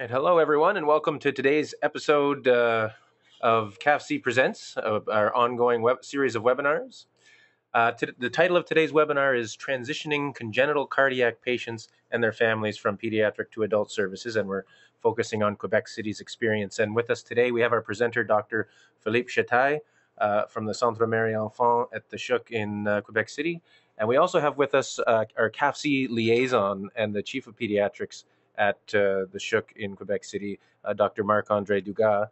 And hello, everyone, and welcome to today's episode uh, of CAPHC Presents, uh, our ongoing web- series of webinars. Uh, t- the title of today's webinar is Transitioning Congenital Cardiac Patients and Their Families from Pediatric to Adult Services, and we're focusing on Quebec City's experience. And with us today, we have our presenter, Dr. Philippe Chetaille, uh, from the Centre Mère Enfant at the CHUQ in uh, Quebec City. And we also have with us uh, our CAPHC liaison and the Chief of Pediatrics, at uh, the CHUQ in Quebec City, uh, Dr. Marc Andre Dugas.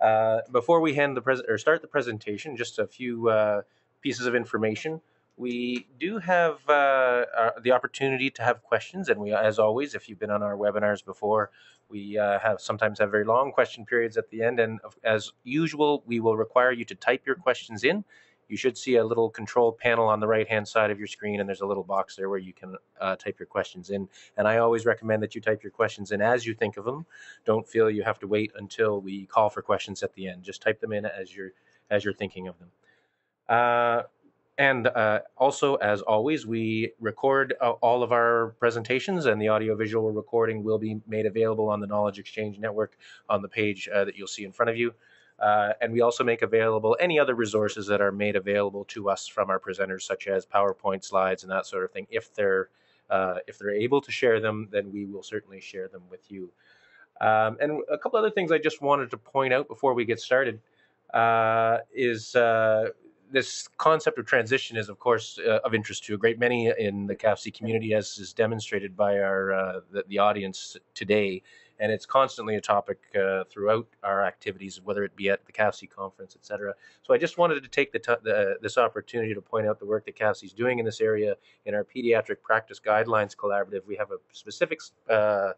Uh, before we hand the pres- or start the presentation, just a few pieces of information. We do have the opportunity to have questions, and we, as always, if you've been on our webinars before, we have sometimes have very long question periods at the end, and as usual, we will require you to type your questions in you should see a little control panel on the right hand side of your screen and there's a little box there where you can uh, type your questions in. And i always recommend that you type your questions in as you think of them don't feel you have to wait until we call for questions at the end. Just type them in as you're as you're thinking of them. Uh, and uh, also, as always, we record uh, all of our presentations, and the audiovisual recording will be made available on the Knowledge Exchange Network on the page uh, that you'll see in front of you. Uh, and we also make available any other resources that are made available to us from our presenters, such as PowerPoint slides and that sort of thing. If they're uh, if they're able to share them, then we will certainly share them with you. Um, and a couple other things I just wanted to point out before we get started uh, is uh, this concept of transition is, of course, uh, of interest to a great many in the CAPHC community, as is demonstrated by our uh, the, the, audience today and it's constantly a topic uh, throughout our activities, whether it be at the CAPHC conference, et cetera. So I just wanted to take the, t- the, this opportunity to point out the work that CAPHC is doing in this area in our Pediatric Practice Guidelines Collaborative. We have a specific uh,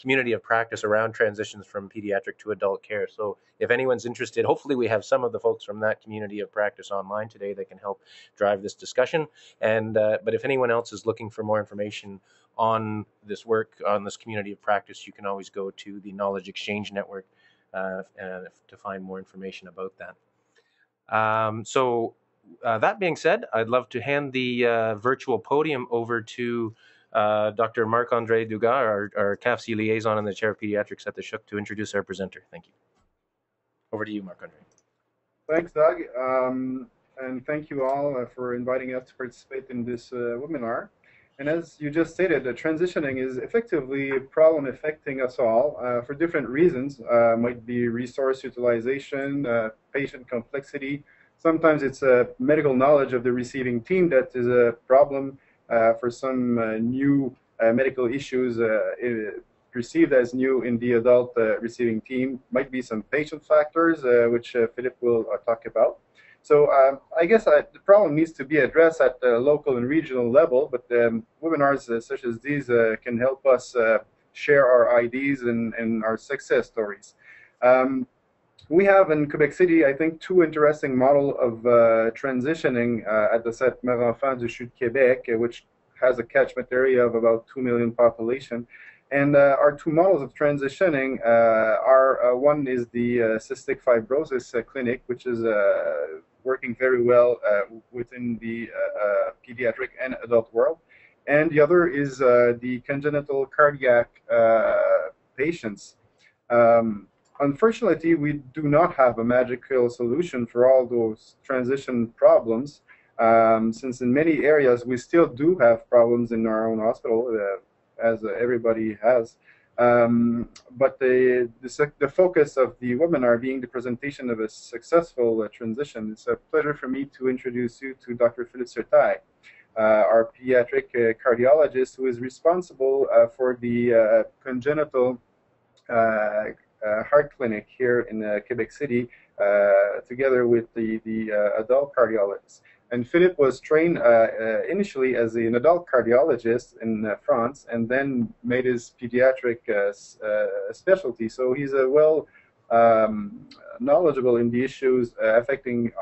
community of practice around transitions from pediatric to adult care. So if anyone's interested, hopefully we have some of the folks from that community of practice online today that can help drive this discussion. And uh, but if anyone else is looking for more information on this work, on this community of practice, you can always go to the Knowledge Exchange Network uh, to find more information about that. Um, so, uh, that being said, I'd love to hand the uh, virtual podium over to uh, Dr. Marc Andre Dugas, our, our CAPHC liaison and the chair of pediatrics at the CHUQ, to introduce our presenter. Thank you. Over to you, Marc Andre. Thanks, Doug. Um, and thank you all uh, for inviting us to participate in this uh, webinar. And as you just stated, the transitioning is effectively a problem affecting us all uh, for different reasons. Uh, might be resource utilization, uh, patient complexity. Sometimes it's a medical knowledge of the receiving team that is a problem uh, for some uh, new uh, medical issues perceived as new in the adult receiving team. Might be some patient factors, which Philippe will talk about. So um, I guess uh, the problem needs to be addressed at the local and regional level, but um, webinars uh, such as these uh, can help us uh, share our ideas and, and our success stories. Um, we have in Quebec City, I think, two interesting models of uh, transitioning uh, at the Centre Mère Enfant du CHU de Québec, which has a catchment area of about 2 million population. And uh, our two models of transitioning uh, are uh, one is the cystic fibrosis clinic, which is working very well within the pediatric and adult world. And the other is the congenital cardiac patients. Um, unfortunately, we do not have a magical solution for all those transition problems, um, since in many areas we still do have problems in our own hospital. Uh, as everybody has. Um, but the, the, the, focus of the webinar being the presentation of a successful uh, transition, it's a pleasure for me to introduce you to Dr. Philippe Chetaille, uh, our pediatric uh, cardiologist who is responsible uh, for the uh, congenital uh, heart clinic here in Quebec City, together with the, the adult cardiologist. And Philippe was trained uh, uh, initially as an adult cardiologist in uh, France and then made his pediatric specialty. So he's a well um, knowledgeable in the issues affecting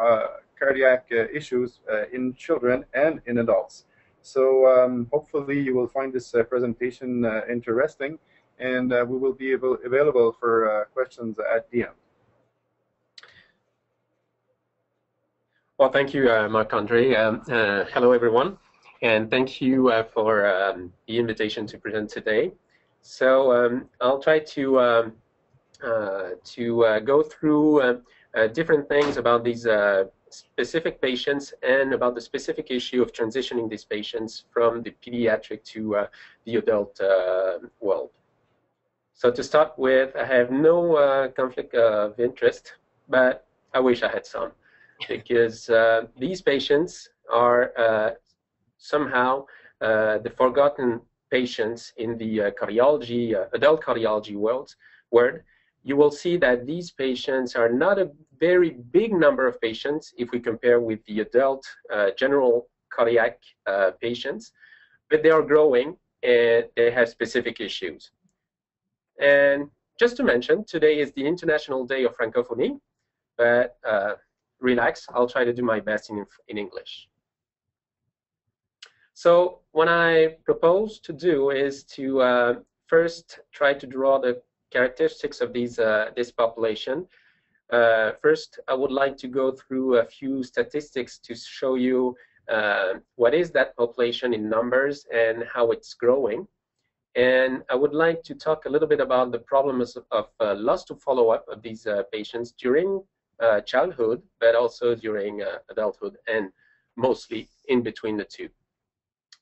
cardiac issues in children and in adults. So um, hopefully you will find this presentation interesting and we will be able, available for questions at the end. Well, thank you, uh, Marc-Andre. Um, uh, hello, everyone, and thank you uh, for um, the invitation to present today. So um, I'll try to um, uh, to uh, go through uh, different things about these specific patients and about the specific issue of transitioning these patients from the pediatric to the adult world. So to start with, I have no conflict of interest, but I wish I had some because these patients are somehow the forgotten patients in the uh, cardiology, uh, adult cardiology world, world, you will see that these patients are not a very big number of patients if we compare with the adult uh, general cardiac uh, patients, but they are growing and they have specific issues. And just to mention, today is the International Day of Francophonie, but uh, relax, I'll try to do my best in, in English. So what I propose to do is to uh, first try to draw the characteristics of these uh, this population. Uh, first, I would like to go through a few statistics to show you uh, what is that population in numbers and how it's growing. And I would like to talk a little bit about the problems of, of uh, loss to follow-up of these uh, patients during childhood, but also during adulthood and mostly in between the two.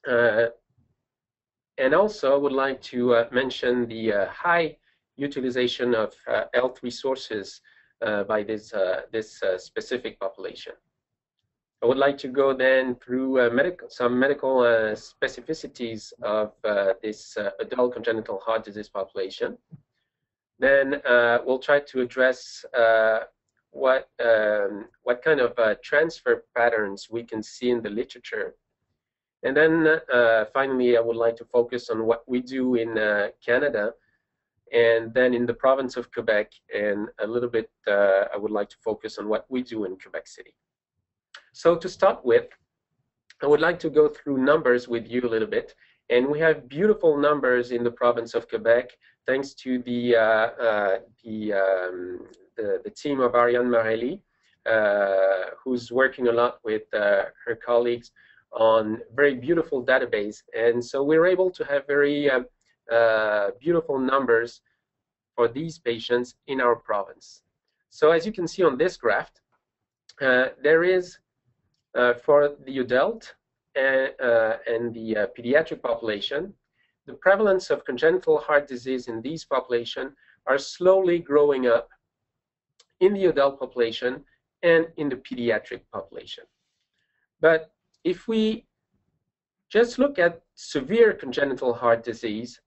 Uh, and also, I would like to uh, mention the uh, high utilization of health resources by this, this specific population. I would like to go then through uh, medical, some medical uh, specificities of uh, this adult congenital heart disease population. Then we'll try to address what um, what kind of transfer patterns we can see in the literature and then uh, finally, I would like to focus on what we do in uh, Canada and then in the province of Quebec, and a little bit, uh, I would like to focus on what we do in Quebec City. So to start with, I would like to go through numbers with you a little bit. And we have beautiful numbers in the province of Quebec, thanks to the, uh, uh, the, um, the, the, team of Ariane Marelli, uh, who's working a lot with her colleagues on very beautiful database. And so we're able to have very uh, uh, beautiful numbers for these patients in our province. So as you can see on this graph, uh, there is uh, for the adult and, uh, and the uh, pediatric population, the prevalence of congenital heart disease in these population are slowly growing up in the adult population and in the pediatric population. But if we just look at severe congenital heart disease,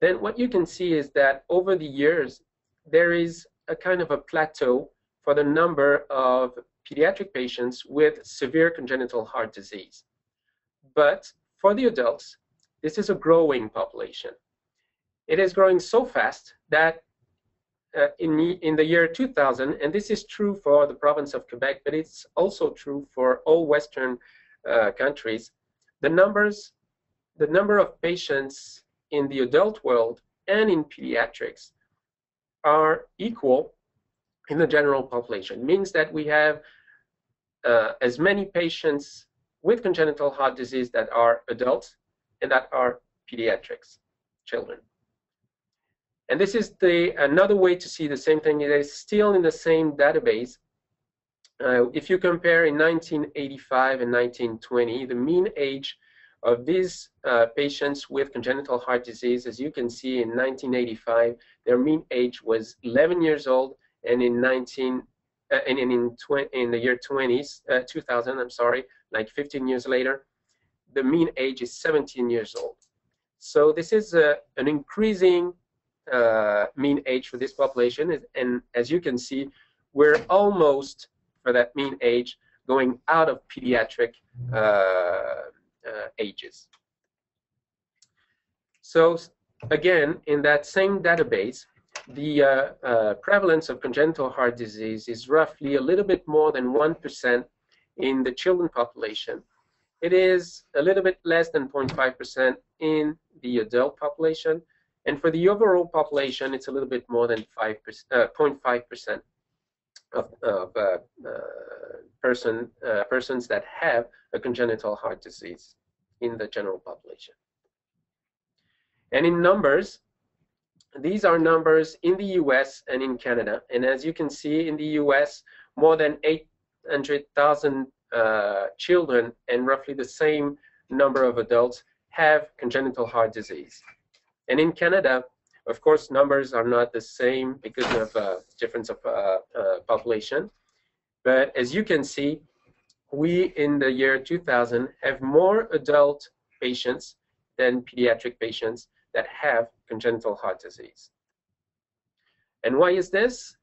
then what you can see is that over the years, there is a kind of a plateau for the number of pediatric patients with severe congenital heart disease. But for the adults, this is a growing population. It is growing so fast that uh, in, the, in the year 2000, and this is true for the province of Quebec, but it's also true for all Western uh, countries, the numbers, the number of patients in the adult world and in pediatrics are equal in the general population. It means that we have uh, as many patients with congenital heart disease that are adults and that are pediatrics, children. And this is the another way to see the same thing. It is still in the same database, uh, if you compare in 1985 and 1920, the mean age of these uh, patients with congenital heart disease, as you can see in 1985, their mean age was 11 years old, and in 19 uh, and in in, in, the year 20s, uh, 2000, I'm sorry, like 15 years later, the mean age is 17 years old. So this is uh, an increasing uh, mean age for this population, and as you can see, we're almost for that mean age going out of pediatric uh, uh, ages. So again, in that same database, the uh, uh, prevalence of congenital heart disease is roughly a little bit more than 1% in the children population. It is a little bit less than 0.5% in the adult population. And for the overall population, it's a little bit more than 5%, 0.5% of, of uh, uh, person, uh, persons that have a congenital heart disease in the general population. And in numbers, these are numbers in the US and in Canada. And as you can see, in the US, more than 800,000 uh, children and roughly the same number of adults have congenital heart disease. And in Canada, of course, numbers are not the same because of uh, difference of uh, uh population. But as you can see, we in the year 2000 have more adult patients than pediatric patients that have congenital heart disease. And why is this?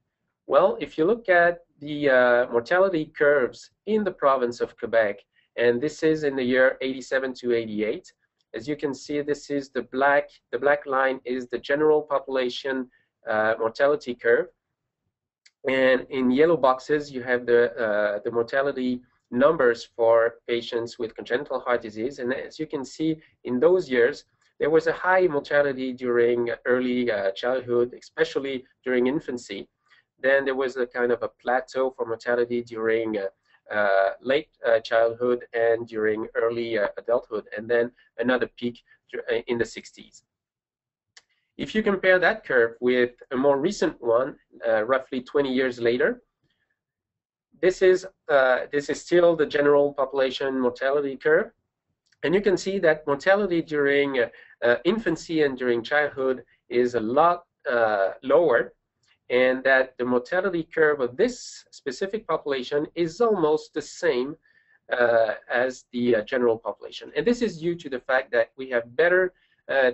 Well, if you look at the uh, mortality curves in the province of Quebec, and this is in the year 87 to 88, as you can see, this is the black, the black line is the general population uh, mortality curve. And in yellow boxes, you have the, uh, the mortality numbers for patients with congenital heart disease. And as you can see, in those years, there was a high mortality during early uh, childhood, especially during infancy. Then there was a kind of a plateau for mortality during uh, late uh, childhood and during early uh, adulthood, and then another peak uh, in the 60s. If you compare that curve with a more recent one, uh, roughly 20 years later, this is, uh, this is still the general population mortality curve. And you can see that mortality during uh, infancy and during childhood is a lot uh, lower and that the mortality curve of this specific population is almost the same uh, as the uh, general population. And this is due to the fact that we have better uh,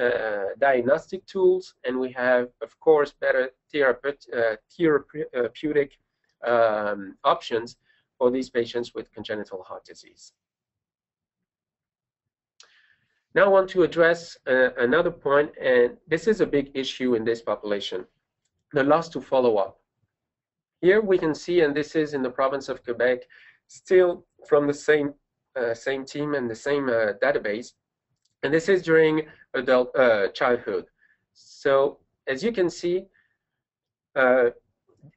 uh, diagnostic tools, and we have, of course, better uh, therapeutic um, options for these patients with congenital heart disease. Now I want to address uh, another point, and this is a big issue in this population, the loss to follow-up. Here we can see, and this is in the province of Quebec, still from the same, uh, same team and the same uh, database, and this is during adult uh, childhood. So as you can see, uh,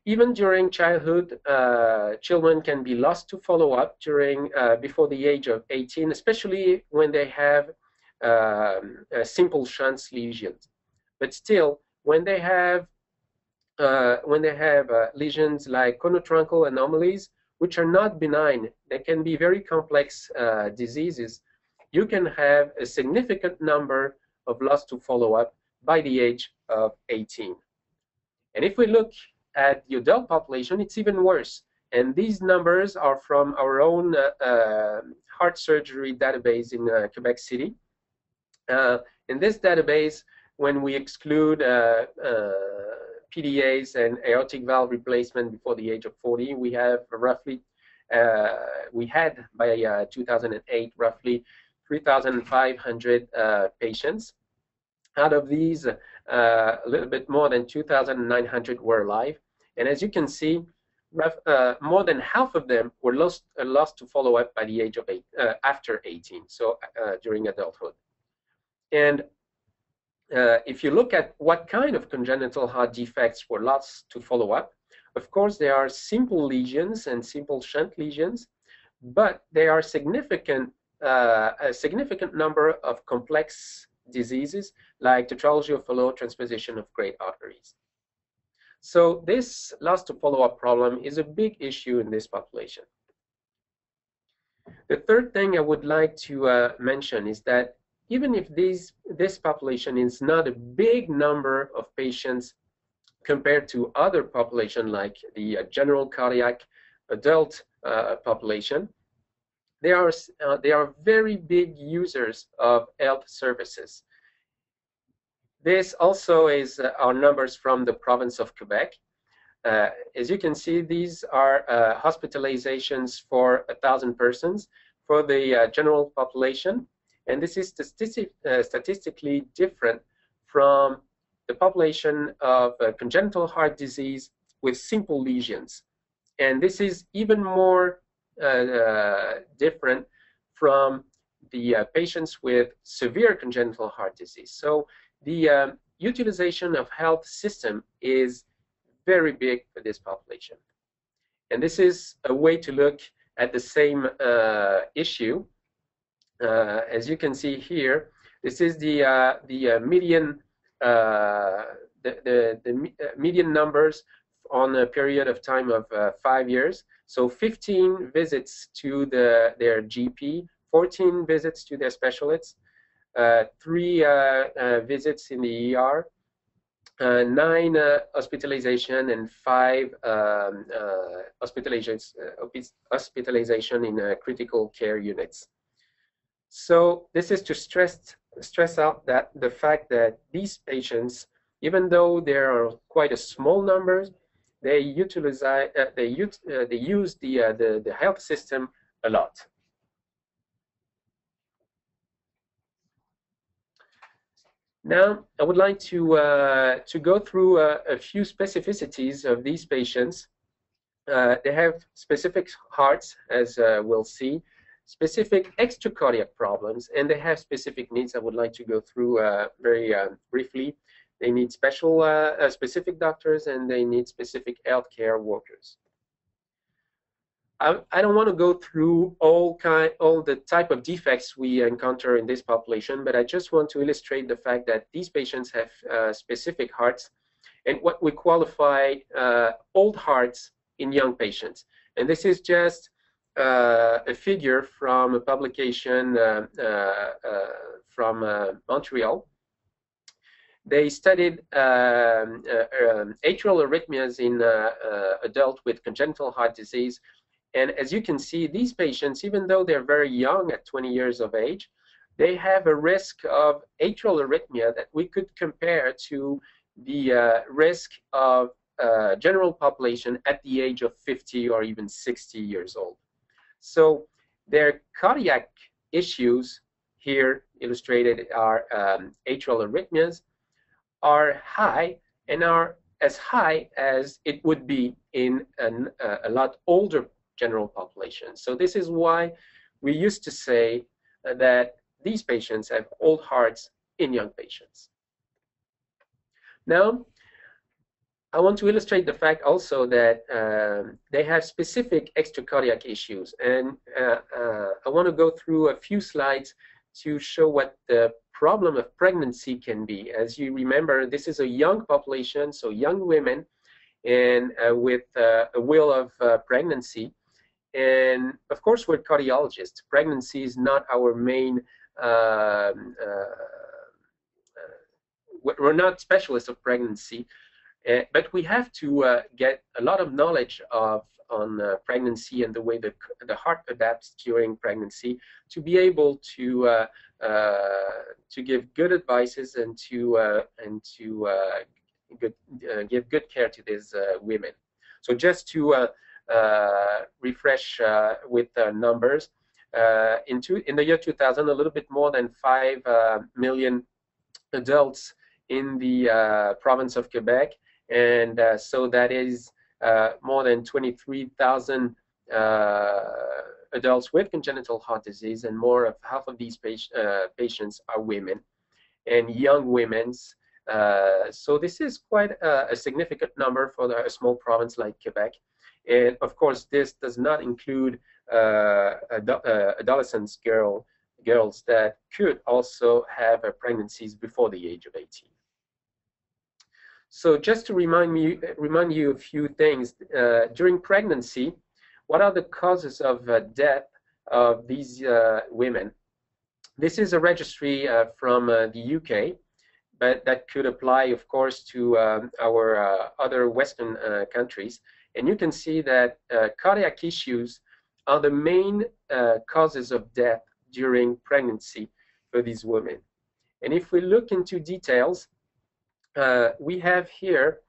even during childhood, uh, children can be lost to follow-up during uh, before the age of 18, especially when they have um, simple shunt lesions. But still, when they have uh, when they have uh, lesions like conotruncal anomalies, which are not benign, they can be very complex uh, diseases you can have a significant number of loss to follow-up by the age of 18. And if we look at the adult population, it's even worse. And these numbers are from our own uh, uh, heart surgery database in uh, Quebec City. Uh, in this database, when we exclude PDAs and aortic valve replacement before the age of 40, we have roughly, we had by 2008 roughly 3,500 uh, patients. Out of these, uh, a little bit more than 2,900 were alive. And as you can see, uh, more than half of them were lost, uh, lost to follow-up by the age of eight, uh, after 18, so uh, during adulthood. And if you look at what kind of congenital heart defects were lost to follow-up, of course, there are simple lesions and simple shunt lesions, but there are significant uh, a significant number of complex diseases like tetralogy of Fallot, transposition of great arteries. So this loss to follow-up problem is a big issue in this population. The third thing I would like to uh, mention is that even if these, this population is not a big number of patients compared to other population like the uh, general cardiac adult uh, population, they are, uh, they are very big users of health services. This also is uh, our numbers from the province of Quebec. Uh, as you can see, these are uh, hospitalizations for a thousand persons for the uh, general population. And this is uh, statistically different from the population of congenital heart disease with simple lesions. And this is even more uh, different from the uh, patients with severe congenital heart disease. So the um, utilization of health system is very big for this population. And this is a way to look at the same uh, issue. Uh, as you can see here, this is the, uh, the uh, median the, the, the median numbers on a period of time of uh, five years. So 15 visits to the, their GP, 14 visits to their specialists, uh, three uh, visits in the ER, nine hospitalization and five um, hospitalizations, hospitalization in critical care units. So this is to stress stress out that the fact that these patients, even though there are quite a small number, they utilize uh, they use uh, they use the, uh, the the health system a lot. Now, I would like to uh, to go through a, a, few specificities of these patients. Uh, they have specific hearts, as uh, we'll see, specific extracardiac problems, and they have specific needs I would like to go through uh, very uh, briefly. They need special, uh, uh, specific doctors, and they need specific healthcare workers. I, I don't want to go through all kind, all the type of defects we encounter in this population, but I just want to illustrate the fact that these patients have uh, specific hearts, and what we qualify uh, old hearts in young patients. And this is just uh, a figure from a publication uh, uh, uh from Montreal. They studied um, um, atrial arrhythmias in adults with congenital heart disease. And as you can see, these patients, even though they're very young at 20 years of age, they have a risk of atrial arrhythmia that we could compare to the uh, risk of uh, general population at the age of 50 or even 60 years old. So their cardiac issues here illustrated are um, atrial arrhythmias are high and are as high as it would be in an, uh, a lot older general population. So this is why we used to say that these patients have old hearts in young patients. Now, I want to illustrate the fact also that um, they have specific extracardiac issues. And uh, uh, I want to go through a few slides to show what the problem of pregnancy can be. As you remember, this is a young population, so young women, and uh, with uh, a will of uh, pregnancy. And of course, we're cardiologists. Pregnancy is not our main um, uh, we're not specialists of pregnancy, uh, but we have to uh, get a lot of knowledge of on uh, pregnancy and the way the, the heart adapts during pregnancy to be able to uh, uh, to give good advices and to uh, and to good, give good care to these women. So just to refresh with numbers, in, two, in the year 2000, a little bit more than 5 million adults in the province of Quebec and uh, so that is uh, more than 23,000 uh, adults with congenital heart disease, and more of half of these patients are women and young women's. Uh, so this is quite a, a significant number for the, a small province like Quebec. And of course, this does not include uh, uh, adolescents girl, girls that could also have pregnancies before the age of 18. So just to remind me, remind you a few things uh, during pregnancy, what are the causes of uh, death of these uh, women? This is a registry uh, from uh, the UK, but that could apply, of course, to um, our uh, other Western countries. And you can see that cardiac issues are the main causes of death during pregnancy for these women. And if we look into details, we have here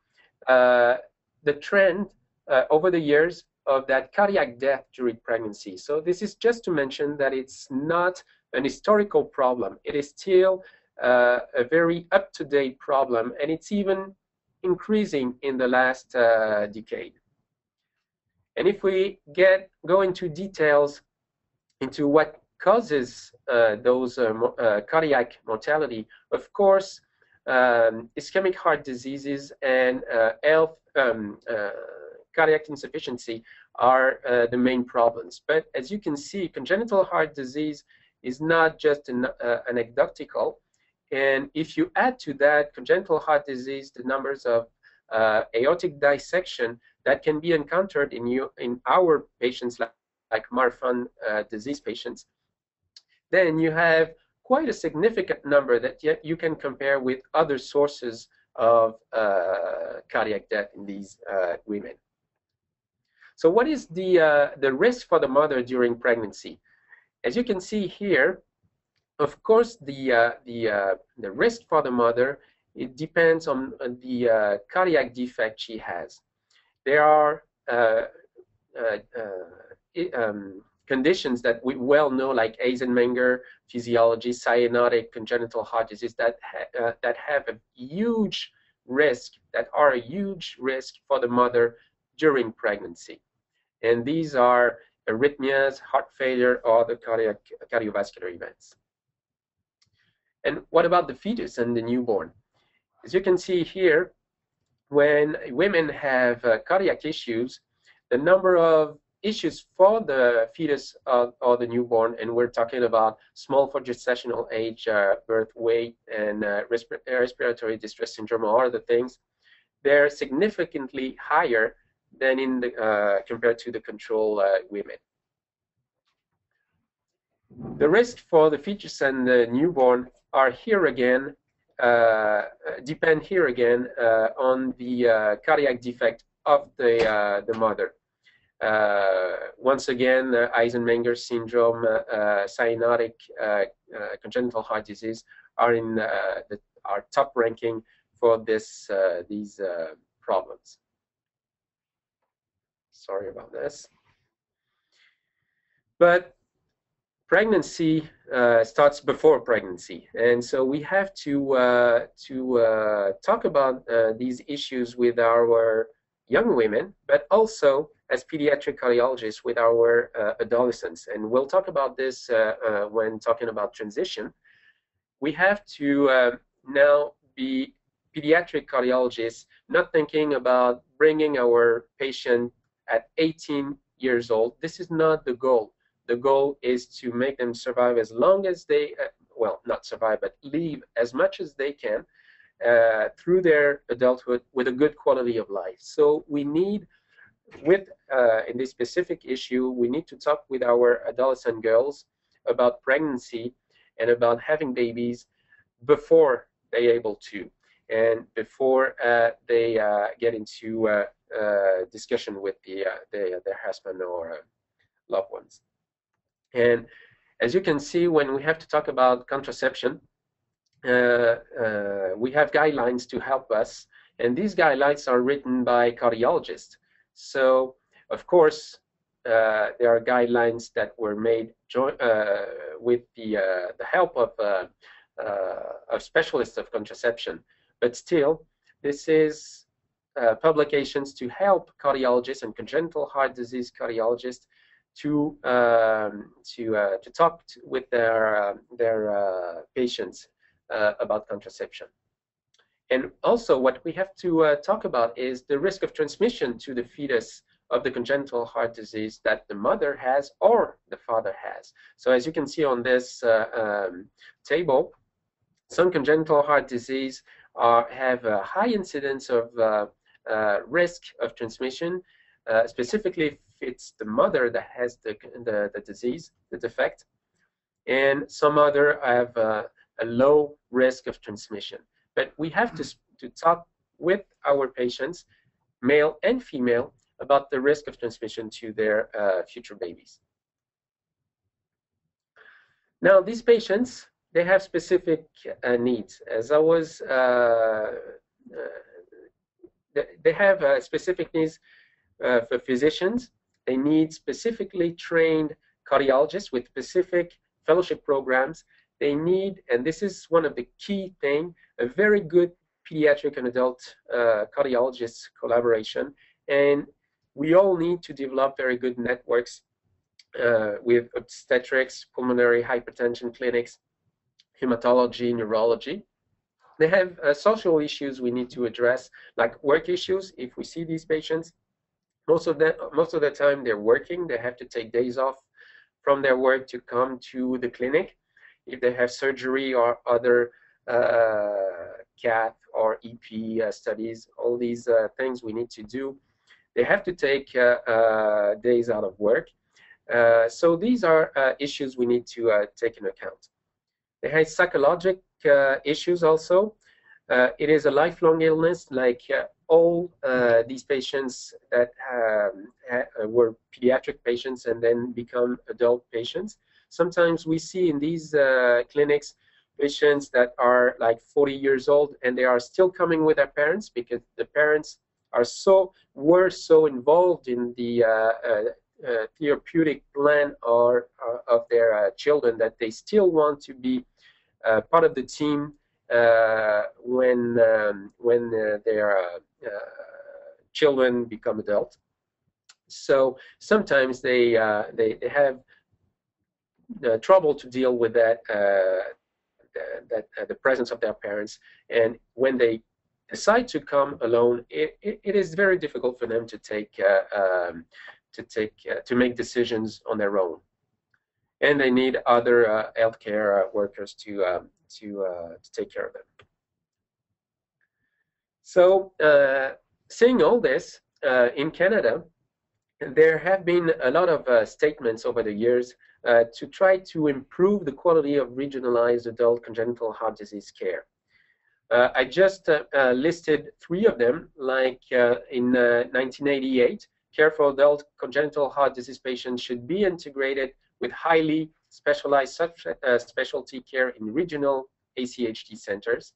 uh, the trend uh, over the years of that cardiac death during pregnancy. So this is just to mention that it's not an historical problem. It is still uh, a very up-to-date problem, and it's even increasing in the last uh, decade. And if we get go into details into what causes uh, those cardiac mortality, of course, um, ischemic heart diseases and uh, health, um, uh, cardiac insufficiency are uh, the main problems. But as you can see, congenital heart disease is not just an, uh, anecdotal. And if you add to that congenital heart disease, the numbers of uh, aortic dissection that can be encountered in you in our patients like, like Marfan uh, disease patients, then you have quite a significant number that yet you can compare with other sources of uh, cardiac death in these uh, women. So what is the, uh, the risk for the mother during pregnancy? As you can see here, of course, the, uh, the, uh, the risk for the mother, it depends on the uh, cardiac defect she has. There are um, conditions that we well know, like Eisenmenger physiology, cyanotic congenital heart disease, that ha uh, that have a huge risk, that are a huge risk for the mother during pregnancy. And these are arrhythmias, heart failure, or the cardiac cardiovascular events. And what about the fetus and the newborn? As you can see here, when women have uh, cardiac issues, the number of issues for the fetus uh, or the newborn, and we're talking about small for gestational age, uh, birth weight, and uh, resp respiratory distress syndrome, or other things, they're significantly higher than in the, uh, compared to the control uh, women. The risk for the fetus and the newborn are here again, uh, depend here again on the cardiac defect of the, the mother. Uh, once again, uh, Eisenmenger syndrome, uh, cyanotic congenital heart disease are in the, top ranking for this these problems. Sorry about this. But pregnancy uh, starts before pregnancy, and so we have to uh, to uh, talk about these issues with our young women, but also as pediatric cardiologists with our uh, adolescents. And we'll talk about this uh, uh, when talking about transition. We have to uh, now be pediatric cardiologists, not thinking about bringing our patient at 18 years old. This is not the goal. The goal is to make them survive as long as they, uh, well, not survive, but live as much as they can uh, through their adulthood with a good quality of life. So we need with uh, in this specific issue, we need to talk with our adolescent girls about pregnancy and about having babies before they're able to, and before uh, they uh, get into uh, uh, discussion with the, the, their husband or loved ones. And as you can see, when we have to talk about contraception, we have guidelines to help us, and these guidelines are written by cardiologists. So, of course, uh, there are guidelines that were made uh, with the, uh, the help of, uh, uh, of specialists of contraception. But still, this is uh, publications to help cardiologists and congenital heart disease cardiologists to um, to to talk with their their patients about contraception. And also what we have to uh, talk about is the risk of transmission to the fetus of the congenital heart disease that the mother has or the father has. So as you can see on this uh, um, table, some congenital heart disease are, have a high incidence of uh, uh risk of transmission, uh, specifically if it's the mother that has the, the, the disease, the defect, and some other have uh, a low risk of transmission. But we have to, to talk with our patients, male and female, about the risk of transmission to their uh, future babies. Now, these patients, they have specific uh, needs. As I was, uh, uh they have uh, specific needs uh, for physicians. They need specifically trained cardiologists with specific fellowship programs. They need, and this is one of the key things, a very good pediatric and adult uh, cardiologist collaboration. And we all need to develop very good networks uh, with obstetrics, pulmonary hypertension clinics, hematology, neurology. They have uh, social issues we need to address, like work issues. If we see these patients, most of the most of the time they're working. They have to take days off from their work to come to the clinic. If they have surgery or other uh, cath or EP uh, studies, all these uh, things we need to do. They have to take days out of work. so these are issues we need to take into account. They have psychological issues also. Uh, it is a lifelong illness, like uh, all uh, these patients that um, were pediatric patients and then become adult patients. Sometimes we see in these clinics patients that are like 40 years old and they are still coming with their parents because the parents are so were so involved in the uh, uh, uh, therapeutic plan or of their children that they still want to be part of the team uh, when um, when uh, their uh, children become adults. So sometimes they they, they have trouble to deal with that that uh, the presence of their parents and when they decide to come alone it, it, it is very difficult for them to take uh, um, to take uh, to make decisions on their own and they need other healthcare workers to um, to, uh, to take care of them. So uh, seeing all this uh, in Canada, there have been a lot of statements over the years to try to improve the quality of regionalized adult congenital heart disease care. Uh, I just uh, uh, listed three of them, like in 1988, care for adult congenital heart disease patients should be integrated with highly specialized uh, specialty care in regional ACHD centers.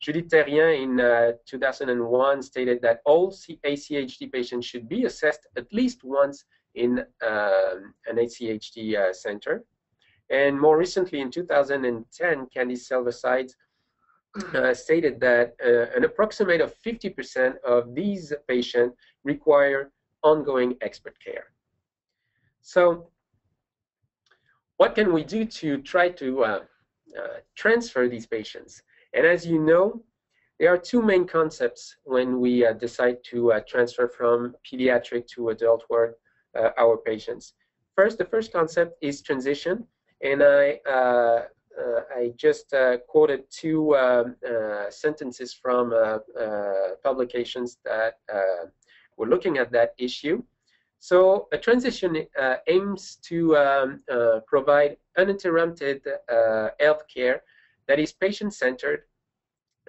Judith Therrien in uh, 2001 stated that all ACHD patients should be assessed at least once in uh, an ACHD uh, center. And more recently, in 2010, Candice Silversides uh, stated that uh, an approximate of 50% of these patients require ongoing expert care. So what can we do to try to uh, uh, transfer these patients? And as you know, there are two main concepts when we uh, decide to transfer from pediatric to adult ward uh, our patients. First, the first concept is transition, and I uh, I just quoted two um, sentences from publications that were looking at that issue. So a transition uh, aims to um, uh, provide uninterrupted uh, health care that is patient-centered,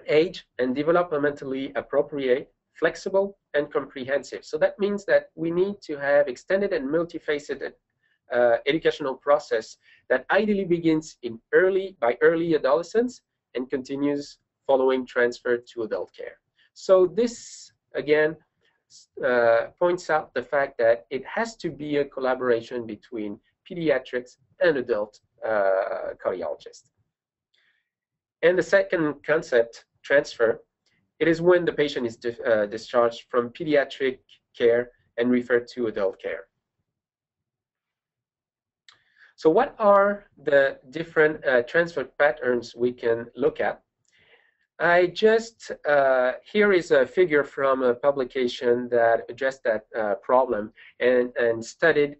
age and developmentally appropriate, flexible, and comprehensive. So that means that we need to have extended and multifaceted uh, educational process that ideally begins in early by early adolescence and continues following transfer to adult care. So this, again, uh, points out the fact that it has to be a collaboration between pediatrics and adult uh, cardiologists. And the second concept, transfer, it is when the patient is di uh, discharged from pediatric care and referred to adult care. So what are the different uh, transfer patterns we can look at? I just, uh, here is a figure from a publication that addressed that uh, problem and, and studied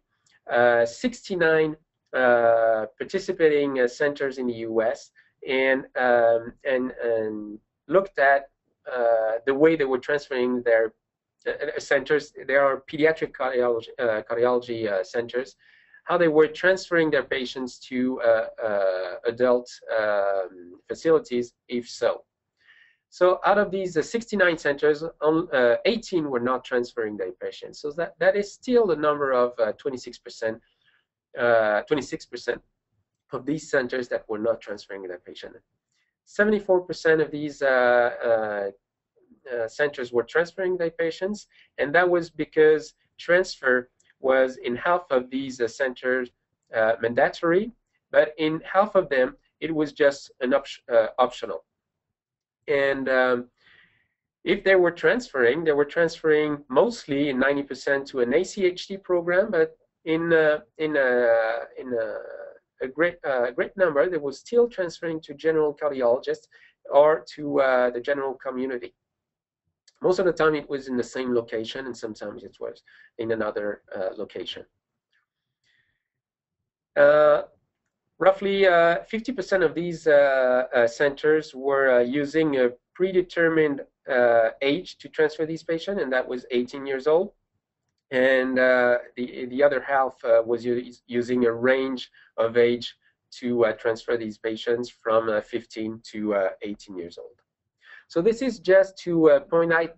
uh, 69 uh, participating uh, centers in the US and, um, and, and looked at the way they were transferring their centers. There are pediatric cardiology, cardiology centers, how they were transferring their patients to adult um, facilities, if so. So out of these uh, 69 centers, uh, 18 were not transferring their patients. So that, that is still a number of 26%, uh, 26% uh, of these centers that were not transferring their patient. 74% of these uh, uh, uh, centers were transferring their patients, and that was because transfer was in half of these uh, centers mandatory, but in half of them, it was just an op optional. And um, if they were transferring, they were transferring mostly in 90% to an ACHD program, but in uh, in a in a, a great uh, great number, they were still transferring to general cardiologists or to uh, the general community. Most of the time, it was in the same location, and sometimes it was in another uh, location. Uh, roughly 50% of these centers were using a predetermined age to transfer these patients, and that was 18 years old and uh, the the other half uh, was using a range of age to uh, transfer these patients from uh, 15 to uh, 18 years old. So this is just to uh, point out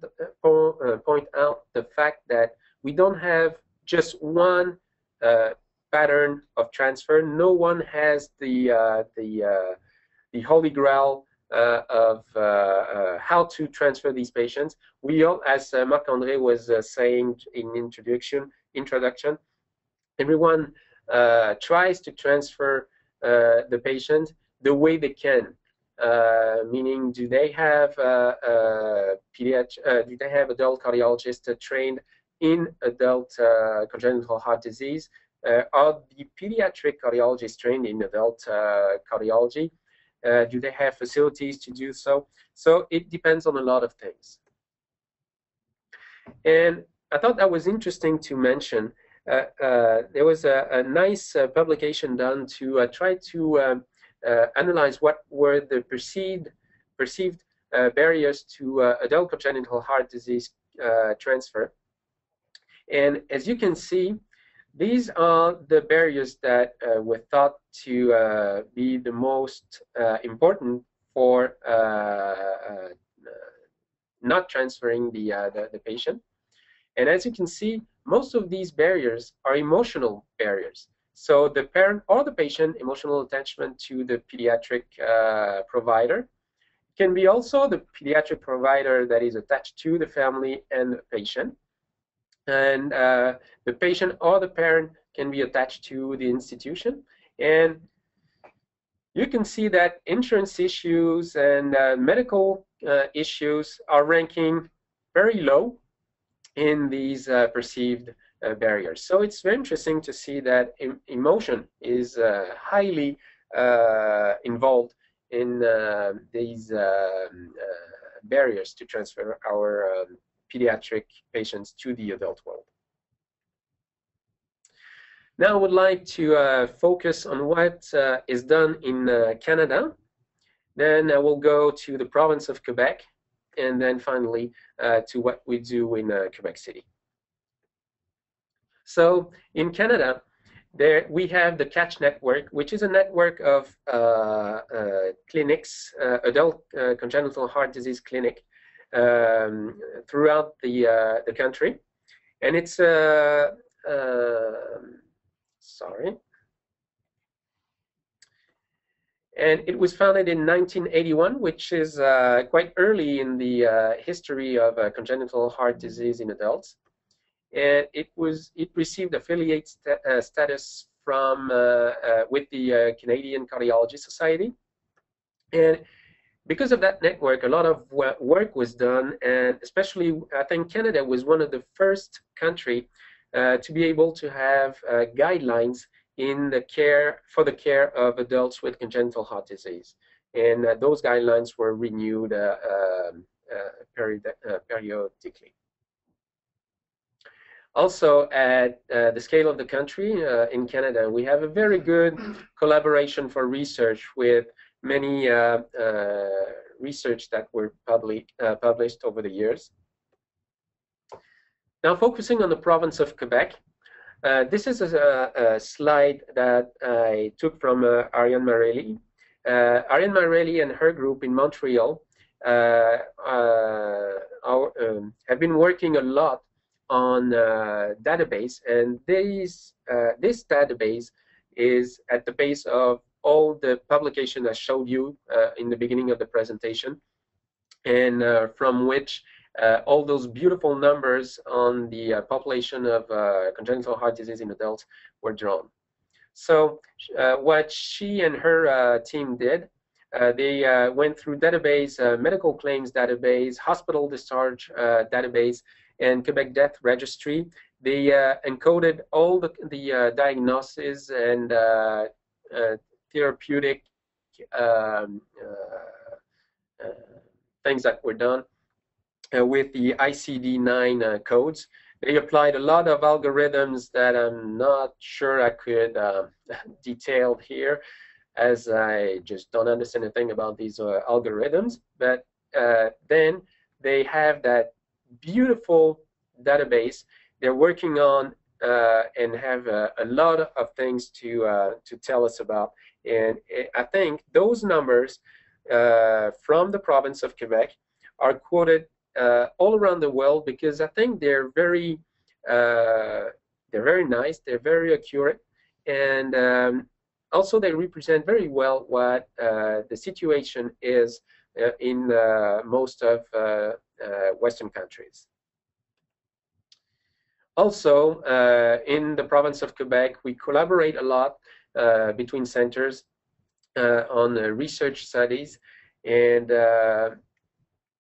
point out the fact that we don't have just one pattern of transfer. No one has the the the holy grail uh, of uh, uh, how to transfer these patients. We all, as Marc-André was saying in introduction, introduction, everyone tries to transfer the patient the way they can. Uh, meaning do they have uh, uh, pediatric, do they have adult cardiologists trained in adult congenital heart disease? are the pediatric cardiologists trained in adult cardiology? Uh, do they have facilities to do so? So it depends on a lot of things. And I thought that was interesting to mention. Uh, uh, there was a, a nice uh, publication done to uh, try to um, uh, analyze what were the perceived perceived barriers to adult congenital heart disease transfer. And as you can see, these are the barriers that uh, were thought to uh, be the most uh, important for uh, uh, not transferring the, uh, the, the patient. And as you can see, most of these barriers are emotional barriers. So the parent or the patient emotional attachment to the pediatric provider can be also the pediatric provider that is attached to the family and the patient and uh, the patient or the parent can be attached to the institution and you can see that insurance issues and uh, medical uh, issues are ranking very low in these uh, perceived uh, barriers. So it's very interesting to see that em emotion is uh, highly involved in these um, barriers to transfer our um, pediatric patients to the adult world. Now I would like to uh, focus on what uh, is done in uh, Canada. Then I will go to the province of Quebec, and then finally uh, to what we do in uh, Quebec City. So in Canada, there we have the CACH Network, which is a network of uh, clinics, adult congenital heart disease clinic um, throughout the uh, the country, and it's uh, um, sorry. And it was founded in 1981, which is uh, quite early in the uh, history of uh, congenital heart disease in adults. And it was it received affiliate st uh, status from with the Canadian Cardiology Society, and because of that network, a lot of work was done, and especially I think Canada was one of the first country uh, to be able to have uh, guidelines in the care for the care of adults with congenital heart disease, and uh, those guidelines were renewed uh, um, uh, period uh, periodically. Also, at the scale of the country in Canada, we have a very good collaboration for research with many uh, uh, research that were public, uh, published over the years. Now focusing on the province of Quebec, uh, this is a, a, slide that I took from uh, Ariane Marelli. Uh, Ariane Marelli and her group in Montreal um, have been working a lot on database, and this, this database is at the base of all the publication I showed you uh, in the beginning of the presentation, and uh, from which uh, all those beautiful numbers on the uh, population of uh, congenital heart disease in adults were drawn. So uh, what she and her team did, they went through database, medical claims database, hospital discharge database, and Quebec Death Registry. They encoded all the, the diagnoses and therapeutic um, uh, uh, things that were done uh, with the ICD-9 codes. They applied a lot of algorithms that I'm not sure I could detail here. as I just don't understand anything about these algorithms. But then they have that beautiful database they're working on uh, and have a, a, lot of things to uh, to tell us about. And I think those numbers uh, from the province of Quebec are quoted uh, all around the world because I think they're very uh, they're very nice, they're very accurate, and um, also they represent very well what uh, the situation is in most of Western countries. Also, uh, in the province of Quebec, we collaborate a lot uh, Uh, between centers uh, on uh, research studies. And uh,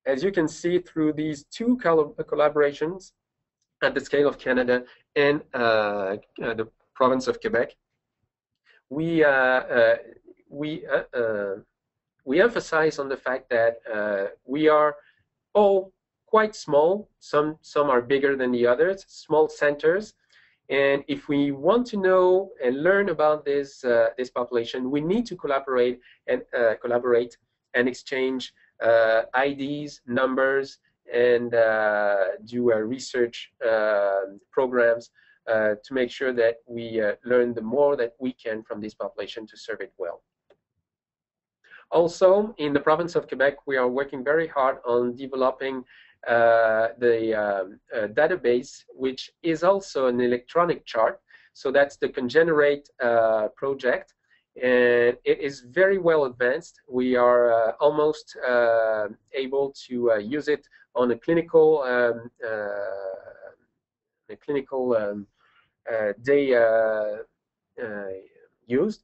as you can see through these two collaborations at the scale of Canada and the province of Quebec, we we we emphasize on the fact that we are all quite small. Some, some are bigger than the others, small centers. And if we want to know and learn about this, uh, this population, we need to collaborate and uh, collaborate and exchange uh, IDs, numbers, and uh, do research um, programs uh, to make sure that we uh, learn the more that we can from this population to serve it well. Also, in the province of Quebec, we are working very hard on developing the um, uh, database, which is also an electronic chart. So that's the Congenerate uh, project. And it is very well advanced. We are almost able to use it on a clinical um, a clinical um, uh, day uh, uh, used.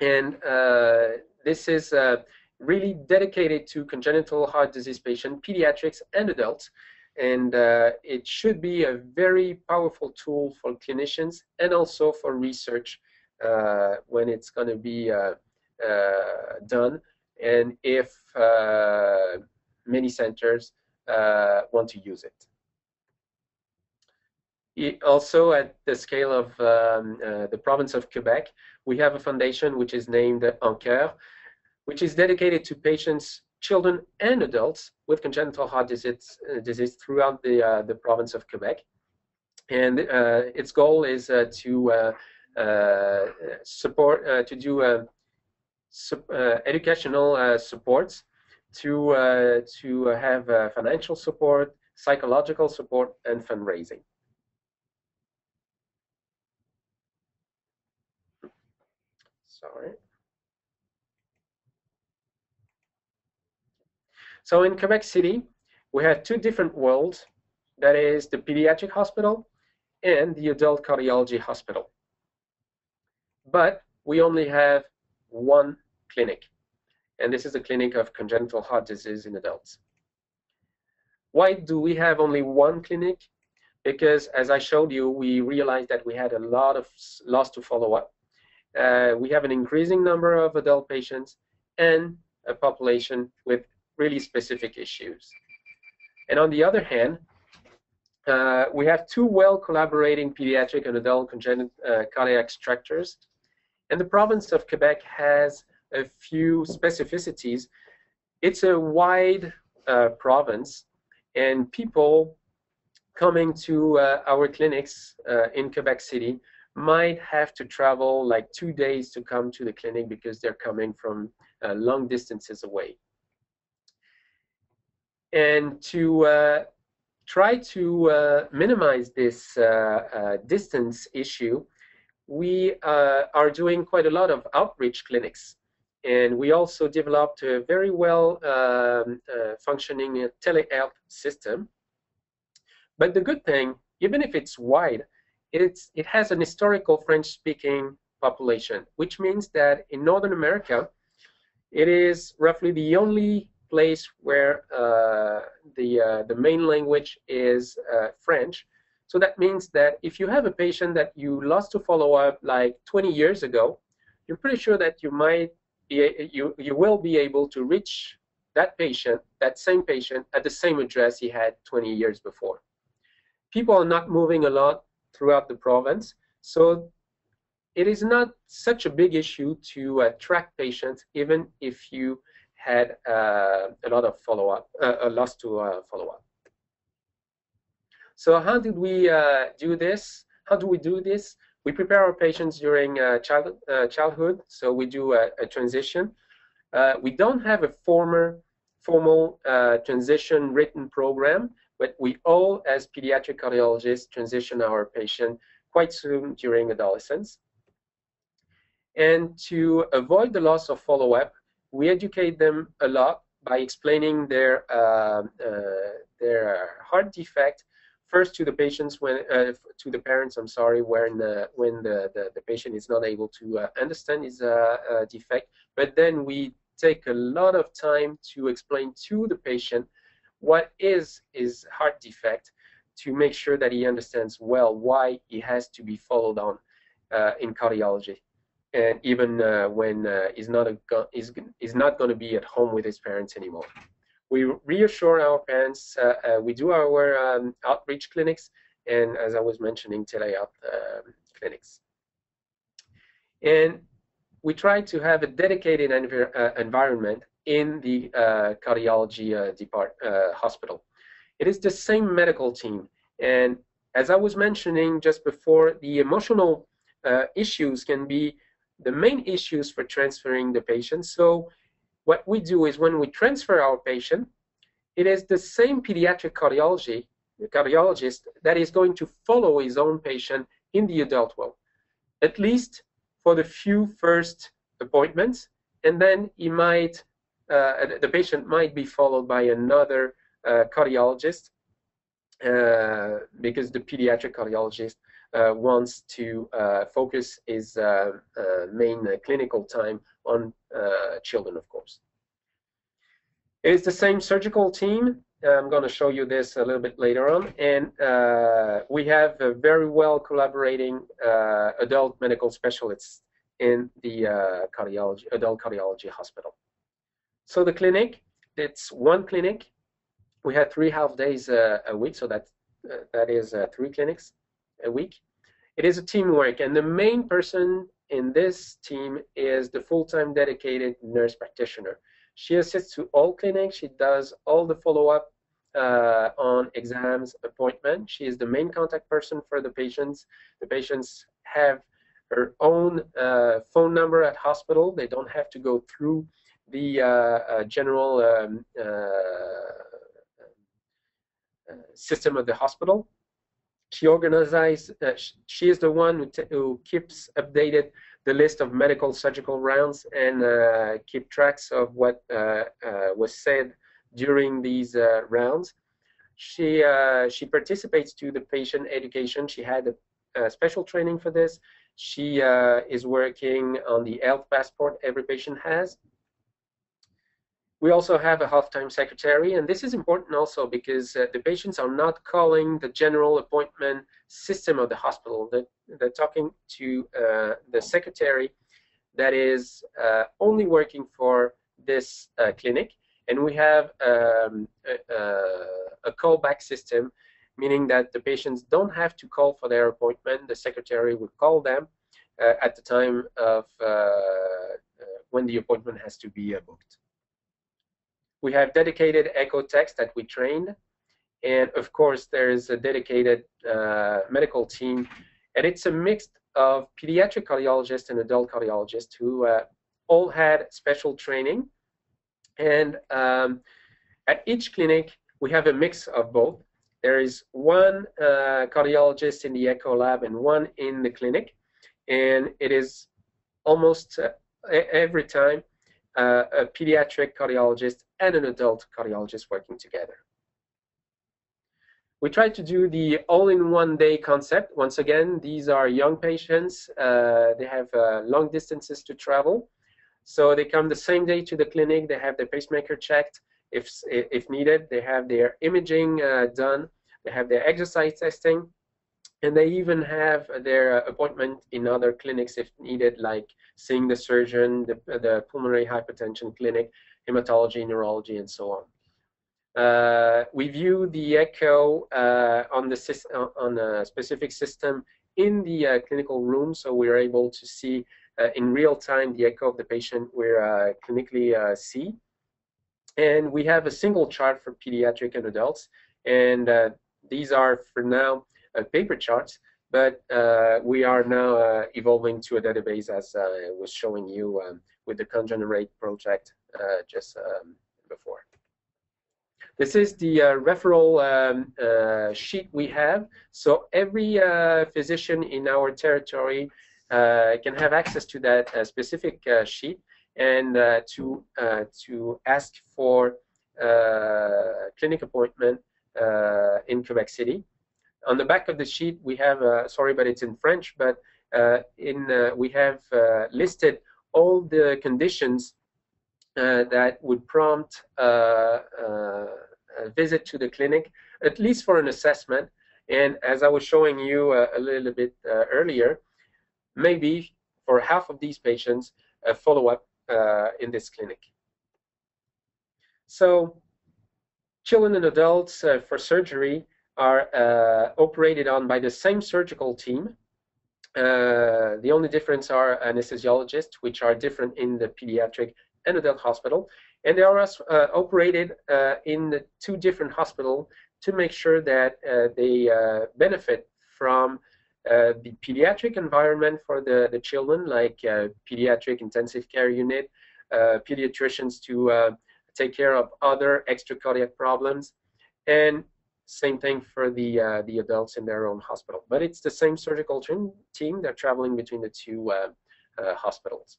And this is really dedicated to congenital heart disease patients, pediatrics and adults. And uh, it should be a very powerful tool for clinicians and also for research uh, when it's going to be uh, uh, done. And if uh, many centers uh, want to use it. it. Also, at the scale of um, the province of Quebec, we have a foundation which is named En Coeur, which is dedicated to patients, children and adults with congenital heart disease, uh, disease throughout the, uh, the province of Quebec. And uh, its goal is uh, to uh, support, to do educational supports, to, to have financial support, psychological support, and fundraising. Sorry. So in Quebec City, we have two different worlds. That is the pediatric hospital and the adult cardiology hospital. But we only have one clinic, and this is the clinic of congenital heart disease in adults. Why do we have only one clinic? Because as I showed you, we realized that we had a lot of loss to follow up. Uh, we have an increasing number of adult patients and a population with really specific issues. And on the other hand, uh, we have two well collaborating pediatric and adult congenital uh, cardiac structures. And the province of Quebec has a few specificities. It's a wide uh, province, and people coming to uh, our clinics uh, in Quebec City might have to travel like two days to come to the clinic because they're coming from uh, long distances away and to uh, try to uh, minimize this uh, uh distance issue, we uh, are doing quite a lot of outreach clinics. And we also developed a very well um, uh, functioning telehealth system. But the good thing, even if it's wide, it's, it has an historical French-speaking population, which means that in Northern America, it is roughly the only place where uh, the, uh, the main language is uh, French. So that means that if you have a patient that you lost to follow up like 20 years ago, you're pretty sure that you might be, you, you will be able to reach that patient, that same patient, at the same address he had 20 years before. People are not moving a lot throughout the province, so it is not such a big issue to track patients, even if you had uh, a lot of follow-up, uh, a loss to uh, follow-up. So how did we do this? How do we do this? We prepare our patients during child, childhood, so we do a, a transition. we don't have a former, formal transition written program, but we all, as pediatric cardiologists, transition our patient quite soon during adolescence. And to avoid the loss of follow-up, we educate them a lot by explaining their uh, uh, their heart defect first to the patients when uh, to the parents. I'm sorry, when when the, the, the patient is not able to uh, understand his uh, uh, defect, but then we take a lot of time to explain to the patient what is his heart defect to make sure that he understands well why he has to be followed on in cardiology and even uh, when uh, he's not a he's, not going to be at home with his parents anymore. We reassure our parents. Uh, uh we do our um, outreach clinics, and as I was mentioning, telehealth um, clinics. And we try to have a dedicated env uh, environment in the uh, cardiology depart hospital. It is the same medical team, and as I was mentioning just before, the emotional issues can be the main issues for transferring the patient. So what we do is when we transfer our patient, it is the same pediatric cardiology, cardiologist that is going to follow his own patient in the adult world, at least for the few first appointments, and then he might, uh, the patient might be followed by another uh, cardiologist uh, because the pediatric cardiologist wants to uh, focus his uh, main clinical time on children, of course. It's the same surgical team. I'm going to show you this a little bit later on. And uh, we have a very well collaborating uh, adult medical specialists in the uh, cardiology, adult cardiology hospital. So the clinic, it's one clinic. We have three half days a week, so that, that is three clinics a week. It is a teamwork, and the main person in this team is the full-time dedicated nurse practitioner. She assists to all clinics. She does all the follow-up uh, on exams, appointment. She is the main contact person for the patients. The patients have her own uh, phone number at hospital. They don't have to go through the uh, uh general um, uh, uh, system of the hospital she organizes, uh, she is the one who, who, keeps updated the list of medical surgical rounds and uh, keep tracks of what uh, uh was said during these uh, rounds. She, she participates to the patient education. She had a, a special training for this. She is working on the health passport every patient has. We also have a half-time secretary, and this is important also because uh, the patients are not calling the general appointment system of the hospital. They're, they're talking to uh, the secretary that is uh, only working for this uh, clinic, and we have um, a, a callback system, meaning that the patients don't have to call for their appointment. The secretary will call them uh, at the time of uh, when the appointment has to be booked. We have dedicated echo techs that we trained. And of course, there is a dedicated uh, medical team. And it's a mix of pediatric cardiologists and adult cardiologists who uh, all had special training. And um, at each clinic, we have a mix of both. There is one uh, cardiologist in the echo lab and one in the clinic. And it is almost uh, every time uh, a pediatric cardiologist and an adult cardiologist working together. We try to do the all-in-one day concept. Once again, these are young patients. Uh, they have uh, long distances to travel. So they come the same day to the clinic. They have their pacemaker checked if, if needed. They have their imaging uh, done. They have their exercise testing. And they even have their appointment in other clinics if needed, like seeing the surgeon, the, the pulmonary hypertension clinic, hematology, neurology, and so on. Uh, we view the echo uh, on the uh, on a specific system in the uh, clinical room, so we are able to see uh, in real time the echo of the patient we uh, clinically see. And we have a single chart for pediatric and adults, and these are for now paper charts, but we are now evolving to a database as I was showing you um, with the Congenerate project just um, before. This is the uh, referral um, uh, sheet we have. So every uh, physician in our territory uh, can have access to that uh, specific uh, sheet and to to ask for clinic appointment in Quebec City. On the back of the sheet, we have sorry, but it's in French, but in we have listed all the conditions uh, that would prompt uh, uh, a visit to the clinic, at least for an assessment. And as I was showing you uh, a little bit uh, earlier, maybe for half of these patients, a follow-up uh, in this clinic. So children and adults uh, for surgery are uh, operated on by the same surgical team. Uh, the only difference are anesthesiologists, which are different in the pediatric and adult hospital and they are uh, operated uh, in the two different hospitals to make sure that uh, they benefit from the pediatric environment for the, the children, like pediatric intensive care unit, pediatricians to take care of other extracardiac problems, and same thing for the the adults in their own hospital. But it's the same surgical team. They're traveling between the two hospitals.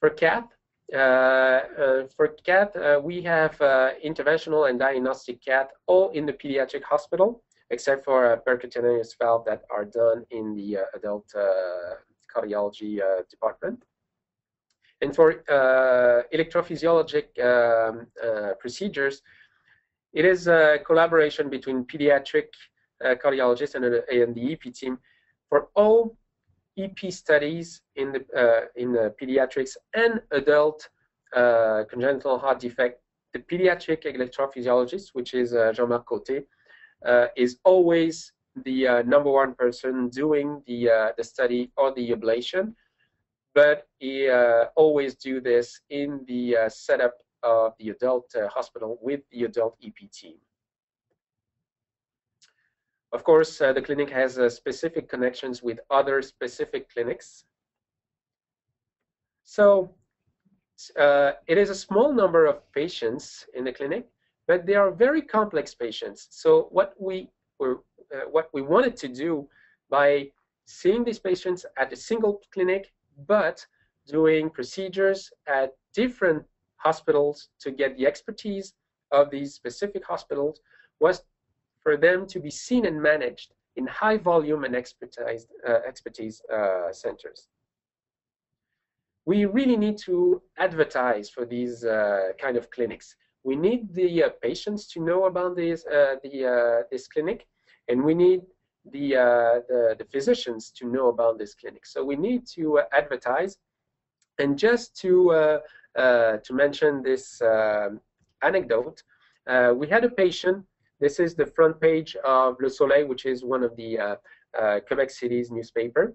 For CATH, uh, uh, for CATH, uh, we have interventional and diagnostic CATH all in the pediatric hospital, except for percutaneous valve that are done in the adult cardiology department. And for uh, electrophysiologic um, uh, procedures, it is a collaboration between pediatric uh, cardiologists and, the EP team for all EP studies in the uh, in the pediatrics and adult uh, congenital heart defect. The pediatric electrophysiologist, which is uh, Jean-Marc Côté, uh, is always the uh, number one person doing the the study or the ablation, but he always do this in the setup of the adult hospital with the adult EP team. Of course, uh, the clinic has uh, specific connections with other specific clinics. So uh, it is a small number of patients in the clinic, but they are very complex patients. So what we were, uh, what we wanted to do by seeing these patients at a single clinic, but doing procedures at different hospitals to get the expertise of these specific hospitals was for them to be seen and managed in high volume and expertise, uh, expertise uh, centers. We really need to advertise for these uh, kind of clinics. We need the uh, patients to know about this, uh, the, uh, this clinic, and we need the, the, the, physicians to know about this clinic. So we need to advertise. And just to, to mention this um, anecdote, we had a patient this is the front page of Le Soleil, which is one of the uh, uh, Quebec City's newspaper,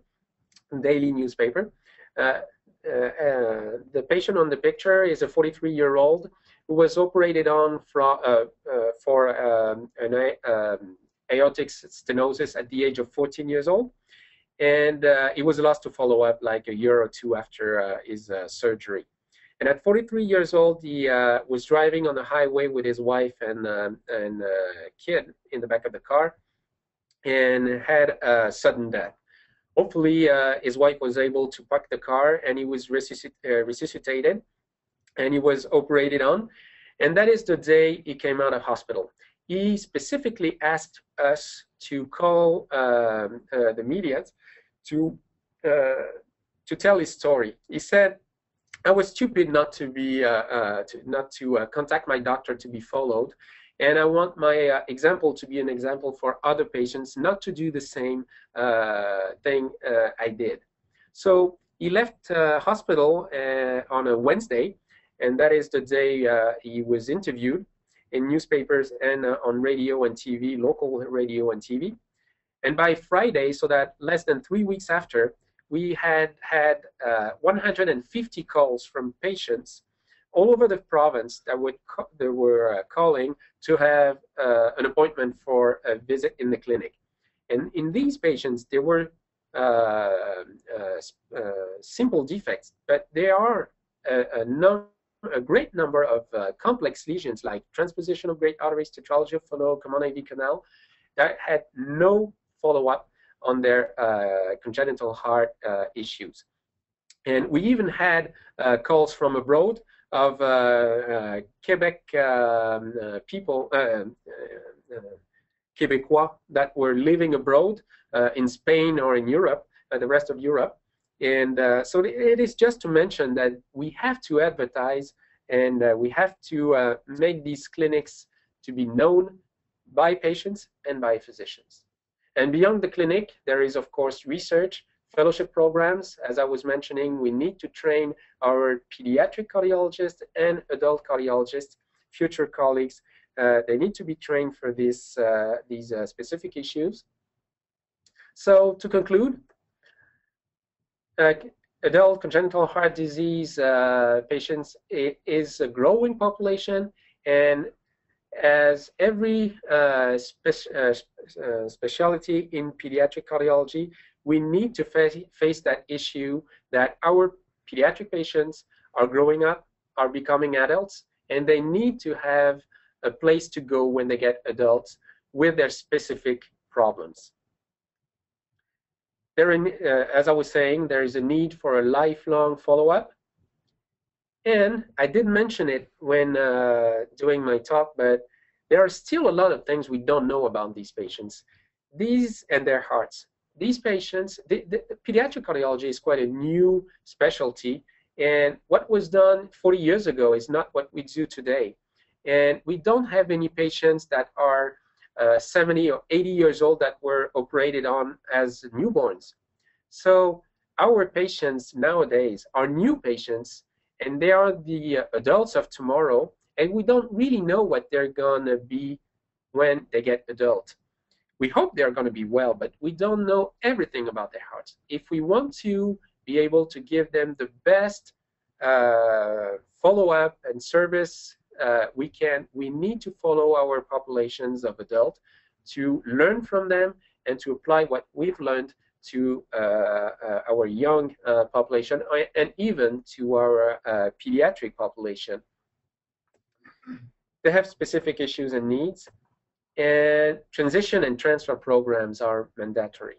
daily newspaper. Uh, uh, the patient on the picture is a 43-year-old who was operated on for, uh, uh, for um, an um, aortic stenosis at the age of 14 years old. And he was lost to follow up like a year or two after his surgery. And at 43 years old, he uh, was driving on the highway with his wife and uh, and uh, kid in the back of the car, and had a sudden death. Hopefully, uh, his wife was able to park the car, and he was resuscit uh, resuscitated, and he was operated on. And that is the day he came out of hospital. He specifically asked us to call um, uh, the media to to tell his story. He said I was stupid not to be uh, uh, to, not to uh, contact my doctor to be followed, and I want my uh, example to be an example for other patients not to do the same uh, thing uh, I did. So he left hospital on a Wednesday, and that is the day he was interviewed in newspapers and on radio and TV, local radio and TV. And by Friday, so that less than three weeks after, we had had uh, 150 calls from patients all over the province that would were uh, calling to have uh, an appointment for a visit in the clinic. And in these patients, there were uh, uh, uh, simple defects, but there are a, a, a great number of complex lesions like transposition of great arteries, tetralogy of Fallot, common AV canal, that had no follow-up on their uh, congenital heart uh, issues. And we even had uh, calls from abroad of uh, uh, Quebec um, uh, people, Quebecois that were living abroad in Spain or in Europe, the rest of Europe. And so it is just to mention that we have to advertise and we have to make these clinics to be known by patients and by physicians. And beyond the clinic, there is, of course, research fellowship programs. As I was mentioning, we need to train our pediatric cardiologists and adult cardiologists, future colleagues. Uh, they need to be trained for this, uh, these uh, specific issues. So to conclude, uh, adult congenital heart disease uh, patients is a growing population and as every uh, spe specialty in pediatric cardiology, we need to face, face that issue that our pediatric patients are growing up, are becoming adults, and they need to have a place to go when they get adults with their specific problems. There, uh, as I was saying, there is a need for a lifelong follow-up. And I did mention it when uh, doing my talk, but there are still a lot of things we don't know about these patients. These and their hearts these patients, the, the, pediatric cardiology is quite a new specialty, and what was done 40 years ago is not what we do today. And we don't have any patients that are uh, 70 or 80 years old that were operated on as newborns. So our patients nowadays are new patients, and they are the uh, adults of tomorrow, and we don't really know what they're going to be when they get adult we hope they're going to be well, but we don't know everything about their hearts. If we want to be able to give them the best uh, follow-up and service uh, we can, we need to follow our populations of adult to learn from them and to apply what we've learned to uh, uh our young uh, population and even to our pediatric population. They have specific issues and needs and transition and transfer programs are mandatory.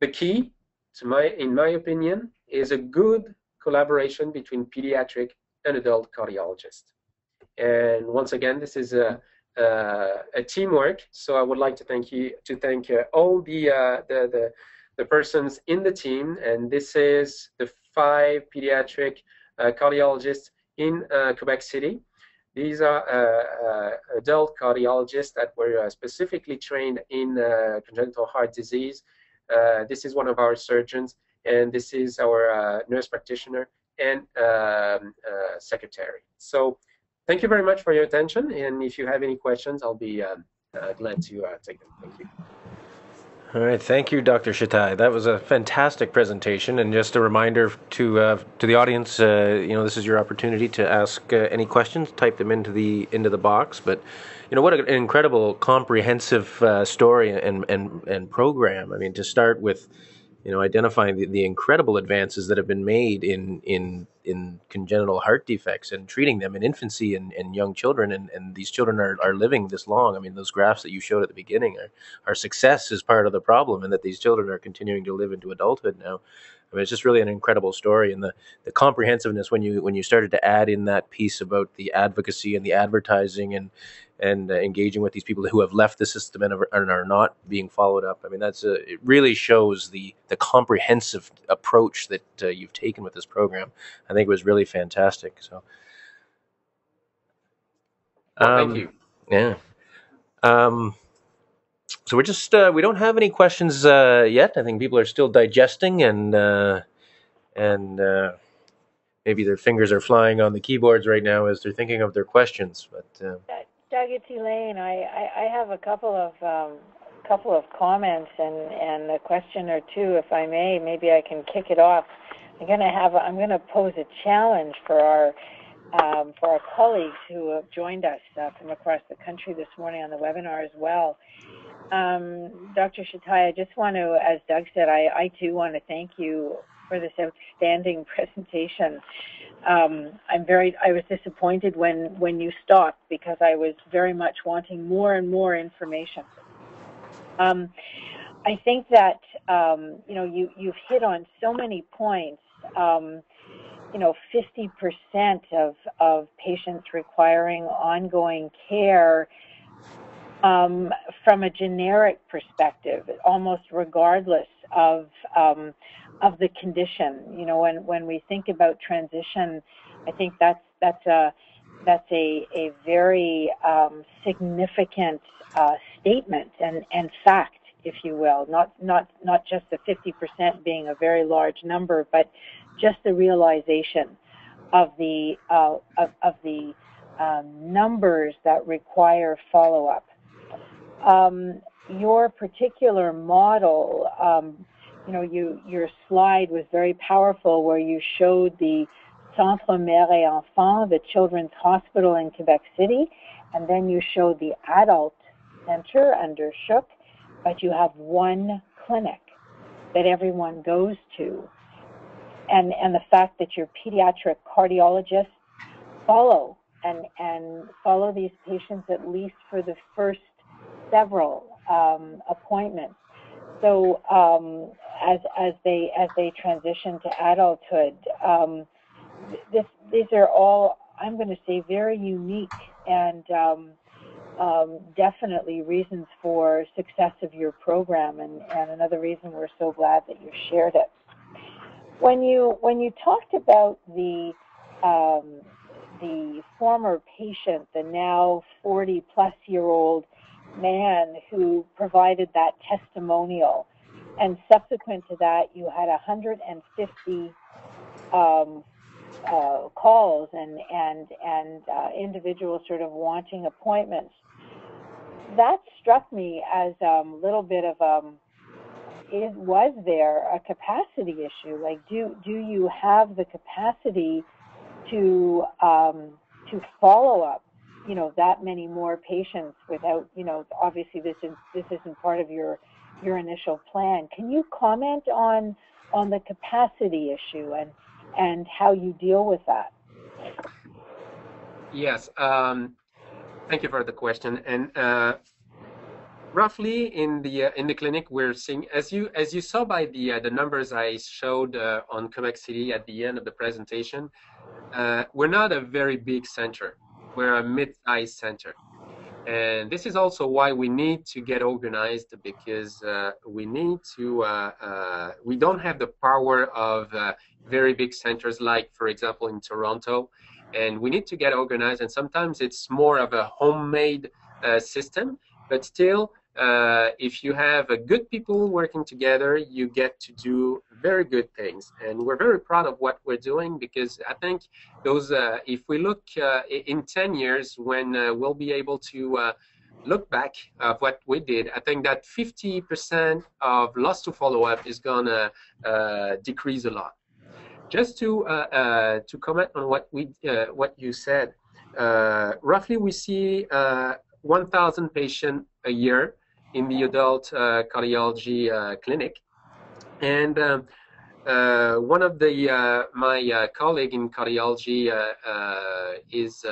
The key, to my, in my opinion, is a good collaboration between pediatric and adult cardiologists. And once again, this is a, a teamwork. So I would like to thank you to thank uh, all the, uh, the, the the persons in the team. And this is the five pediatric uh, cardiologists in uh, Quebec City. These are uh, uh, adult cardiologists that were uh, specifically trained in congenital heart disease. this is one of our surgeons, and this is our nurse practitioner and um, secretary. So thank you very much for your attention, and if you have any questions, I'll be um, glad to take them. Thank you. All right, thank you, Dr. Chetaille. That was a fantastic presentation, and just a reminder to uh, to the audience, uh, you know, this is your opportunity to ask uh, any questions. Type them into the into the box. But, you know, what an incredible, comprehensive uh, story and and and program. I mean, to start with you know, identifying the, the incredible advances that have been made in in in congenital heart defects and treating them in infancy and, and young children and, and these children are, are living this long. I mean those graphs that you showed at the beginning are our success is part of the problem and that these children are continuing to live into adulthood now. I mean, it's just really an incredible story, and the, the comprehensiveness when you when you started to add in that piece about the advocacy and the advertising and and uh, engaging with these people who have left the system and are, and are not being followed up. I mean, that's a, it really shows the the comprehensive approach that uh, you've taken with this program. I think it was really fantastic. So, well, thank um, you. Yeah. Um, so we're just uh, we don't have any questions uh, yet. I think people are still digesting and uh, and uh, maybe their fingers are flying on the keyboards right now as they're thinking of their questions. But uh, Doug, it's Elaine. I, I, I have a couple of um, couple of comments and, and a question or two, if I may. Maybe I can kick it off. I'm going to have I'm going to pose a challenge for our um, for our colleagues who have joined us uh, from across the country this morning on the webinar as well. Um, Dr. Chetaille, I just want to, as Doug said, I, I too want to thank you for this outstanding presentation. Um, I'm very, I was disappointed when, when you stopped because I was very much wanting more and more information. Um, I think that, um, you know, you, you've hit on so many points. Um, you know, 50% of, of patients requiring ongoing care um, from a generic perspective, almost regardless of um, of the condition. You know, when when we think about transition, I think that's that's a that's a a very um, significant uh, statement and and fact, if you will. Not not not just the 50% being a very large number, but just the realization of the uh, of, of the um, numbers that require follow up um, your particular model, um, you know, you, your slide was very powerful where you showed the Centre Mère et Enfant, the Children's Hospital in Quebec City, and then you showed the adult center under CHUQ, but you have one clinic that everyone goes to. And, and the fact that your pediatric cardiologists follow and, and follow these patients at least for the first several um, appointments. So um, as as they as they transition to adulthood, um, this these are all I'm going to say very unique and um, um, definitely reasons for success of your program, and, and another reason we're so glad that you shared it. When you when you talked about the um, the former patient, the now 40 plus year old man who provided that testimonial. And subsequent to that, you had 150 um, uh, calls and and and uh, individuals sort of wanting appointments. That struck me as a um, little bit of um, it was there a capacity issue? Like, do do you have the capacity to um, to follow up you know that many more patients without you know obviously this is this isn't part of your your initial plan. Can you comment on on the capacity issue and and how you deal with that? Yes um, thank you for the question. And uh, roughly in the uh, in the clinic we're seeing as you as you saw by the uh, the numbers i showed uh, on quebec city at the end of the presentation uh, we're not a very big center. We're a mid-sized center. And this is also why we need to get organized because uh, we need to, uh, uh, we don't have the power of uh, very big centers like, for example, in Toronto. And we need to get organized. And sometimes it's more of a homemade uh, system, but still uh, if you have a good people working together, you get to do very good things. And we're very proud of what we're doing because I think those, uh, if we look uh, in 10 years when uh, we'll be able to uh, look back of what we did, I think that 50% of loss to follow up is gonna decrease a lot. Just to to comment on what we what you said, roughly we see 1,000 patients a year in the adult uh, cardiology uh, clinic. And um, uh, one of the my colleague in cardiology is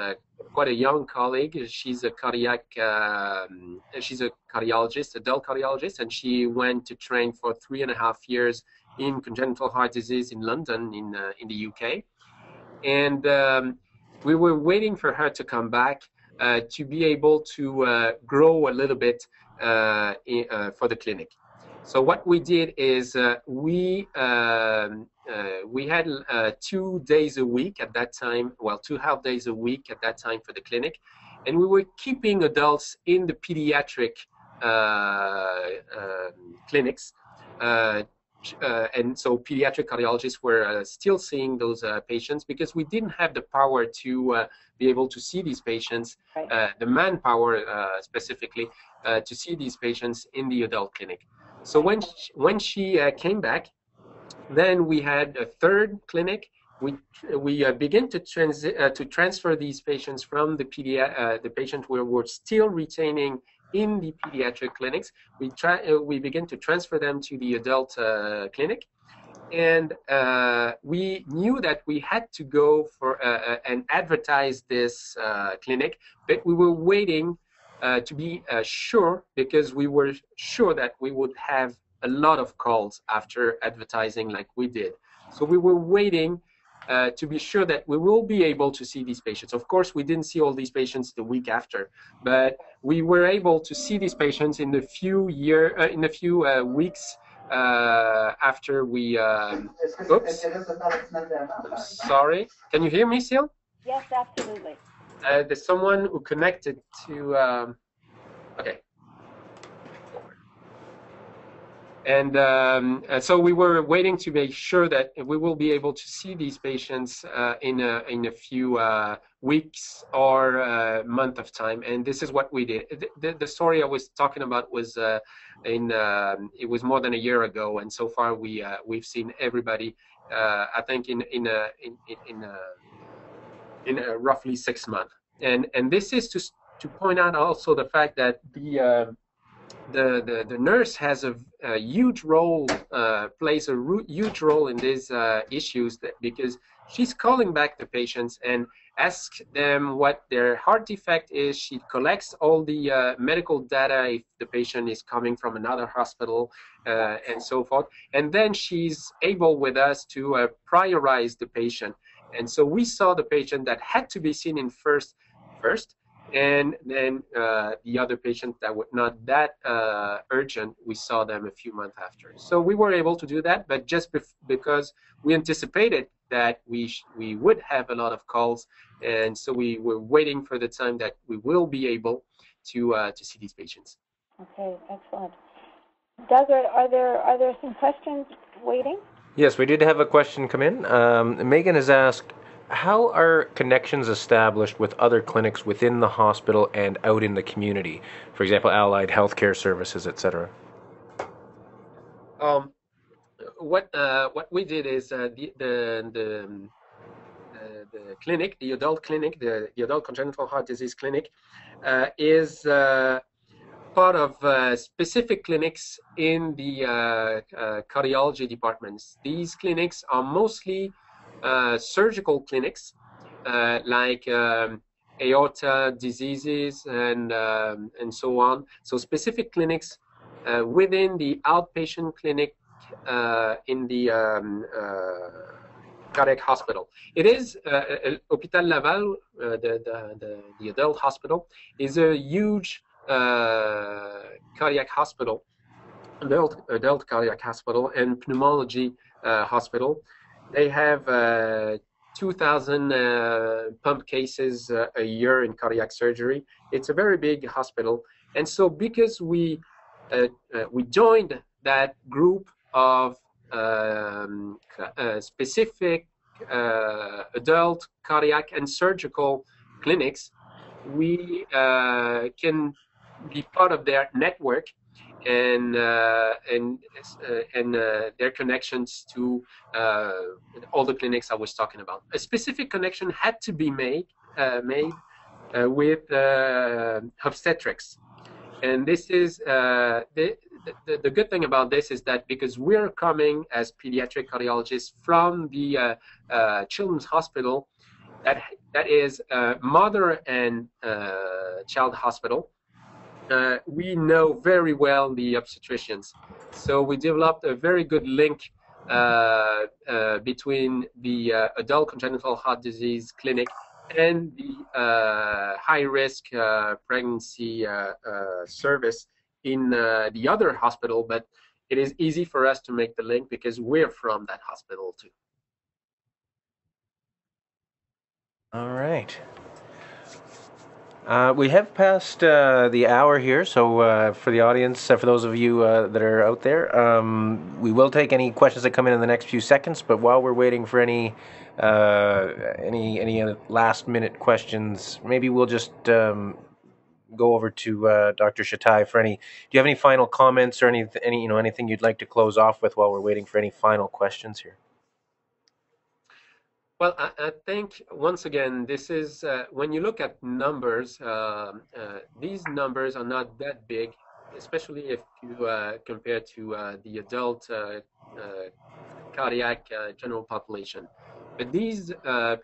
quite a young colleague. She's a cardiac, um, she's a cardiologist, adult cardiologist, and she went to train for three and a half years in congenital heart disease in London, in uh, in the UK. And um, we were waiting for her to come back uh, to be able to uh, grow a little bit in, uh, for the clinic. So what we did is uh, we um, we had two days a week at that time, well, two half days a week at that time for the clinic, and we were keeping adults in the pediatric um, clinics uh, and so pediatric cardiologists were uh, still seeing those uh, patients because we didn't have the power to uh, be able to see these patients, Right. uh, the manpower uh, specifically, uh, to see these patients in the adult clinic. So when she, when she uh, came back, then we had a third clinic. We we uh, begin to transi- uh, to transfer these patients from the pedia- uh, the patient we were still retaining in the pediatric clinics. We try uh, we begin to transfer them to the adult uh, clinic, and uh, we knew that we had to go for uh, uh, and advertise this clinic, but we were waiting to be sure because we were sure that we would have a lot of calls after advertising like we did. So we were waiting uh, to be sure that we will be able to see these patients. Of course, we didn't see all these patients the week after, but we were able to see these patients in a few year, uh, in a few uh, weeks uh, after we. Um, oops. Sorry, can you hear me still? Yes, absolutely. Uh, there's someone who connected to. Um, okay. And um, so we were waiting to make sure that we will be able to see these patients uh, in a in a few uh, weeks or uh, month of time, and this is what we did. The, the, story I was talking about was uh, in um it was more than a year ago, and so far we uh, we've seen everybody. I think in in a in in, a, in a roughly six months, and and this is to to point out also the fact that the the, the, the nurse has a, a huge role, uh, plays a huge role in these uh, issues because she's calling back the patients and asks them what their heart defect is. She collects all the uh, medical data if the patient is coming from another hospital uh, and so forth. And then she's able with us to uh, prioritize the patient. And so we saw the patient that had to be seen in first, first, and then uh, the other patient that were not that uh, urgent, we saw them a few months after. So we were able to do that, but just bef- because we anticipated that we sh- we would have a lot of calls, and so we were waiting for the time that we will be able to uh, to see these patients. Okay, excellent. Doug, are, are there are there some questions waiting? Yes, we did have a question come in. Um, Megan has asked, how are connections established with other clinics within the hospital and out in the community? For example, allied healthcare services, etc. Um, what uh, what we did is uh, the the the, um, uh, the clinic, the adult clinic, the, the adult congenital heart disease clinic, uh, is uh, part of uh, specific clinics in the cardiology departments. These clinics are mostly surgical clinics, uh, like um, aorta diseases and um, and so on. So specific clinics uh, within the outpatient clinic uh, in the um, uh, cardiac hospital. It is uh, uh, Hôpital Laval, uh, the, the, the the adult hospital, is a huge uh, cardiac hospital, adult adult cardiac hospital and pneumology uh, hospital. They have uh, 2,000 uh, pump cases uh, a year in cardiac surgery. It's a very big hospital, and so because we uh, uh, we joined that group of um, uh, specific adult cardiac and surgical clinics, we can be part of their network and uh, and uh, and uh, their connections to uh, all the clinics I was talking about. A specific connection had to be made made with obstetrics, and this is the, the the good thing about this is that because we're coming as pediatric cardiologists from the Children's Hospital, that that is uh, mother and uh, child hospital uh, we know very well the obstetricians. So we developed a very good link uh, uh, between the uh, adult congenital heart disease clinic and the uh, high risk uh, pregnancy service in the other hospital. But it is easy for us to make the link because we're from that hospital too. All right. Uh, we have passed uh, the hour here, so uh, for the audience, uh, for those of you uh, that are out there, um, we will take any questions that come in in the next few seconds. But while we're waiting for any any any last minute questions, maybe we'll just um, go over to Dr. Chetaille for any. Do you have any final comments or any any you know anything you'd like to close off with while we're waiting for any final questions here? Well, I, I, think once again, this is uh, when you look at numbers, uh, uh, these numbers are not that big, especially if you uh, compare to uh, the adult uh, cardiac general population. But these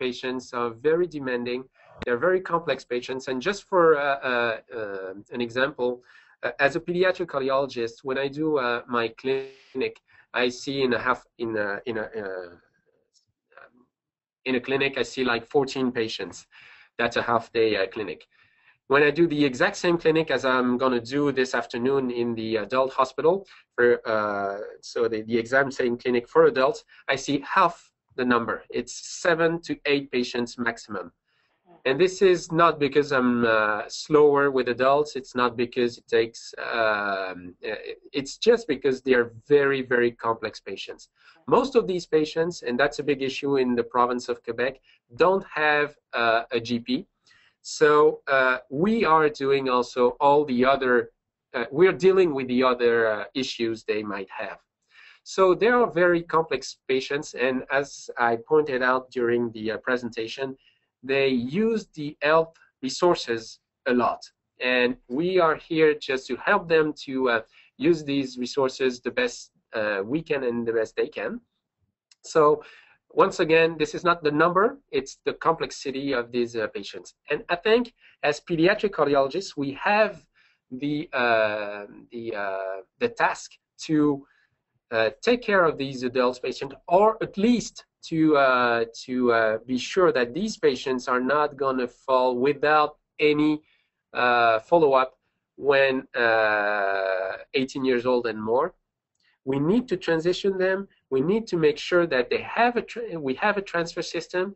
patients are very demanding. They're very complex patients. And just for an example, as a pediatric cardiologist, when I do my clinic, I see in a half in a, in a in a clinic, I see like 14 patients. That's a half day uh, clinic. When I do the exact same clinic as I'm going to do this afternoon in the adult hospital, for uh, so the, the exam same clinic for adults, I see half the number. It's seven to eight patients maximum. And this is not because I'm uh, slower with adults. It's not because it takes. Um, it's just because they are very, very complex patients. Most of these patients, and that's a big issue in the province of Quebec, don't have uh, a GP. So uh, we are doing also all the other. Uh, we're dealing with the other uh, issues they might have. So they are very complex patients, and as I pointed out during the uh, presentation, they use the health resources a lot. And we are here just to help them to uh, use these resources the best uh, we can and the best they can. So once again, this is not the number, it's the complexity of these uh, patients. And I think as pediatric cardiologists, we have the, uh, the, uh, the task to take care of these adult patients, or at least to uh, to uh, be sure that these patients are not going to fall without any uh, follow-up when uh, 18 years old and more. We need to transition them. We need to make sure that they have a we have a transfer system.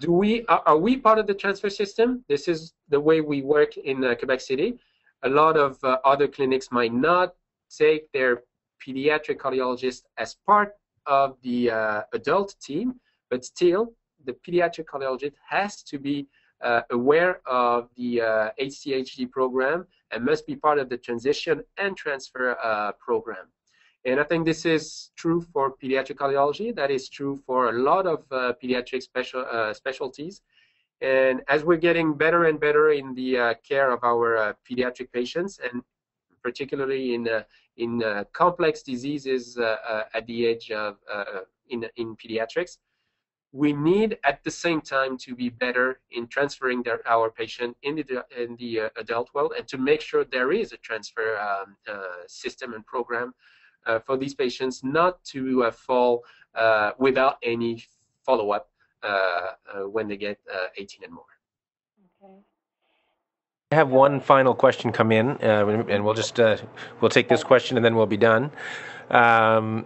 Do we are, are, we part of the transfer system? This is the way we work in uh, Quebec City. A lot of uh, other clinics might not take their pediatric cardiologist as part of the uh, adult team, but still the pediatric cardiologist has to be uh, aware of the uh, ACHD program and must be part of the transition and transfer uh, program. And I think this is true for pediatric cardiology. That is true for a lot of uh, pediatric special uh, specialties. And as we're getting better and better in the uh, care of our pediatric patients, and particularly in in uh, complex diseases uh, uh, at the age of in in pediatrics. We need at the same time to be better in transferring their, our patient in the in the adult world and to make sure there is a transfer um, system and program uh, for these patients not to uh, fall uh, without any follow-up when they get 18 and more. I have one final question come in, uh, and we'll just uh, we'll take this question and then we'll be done. Um,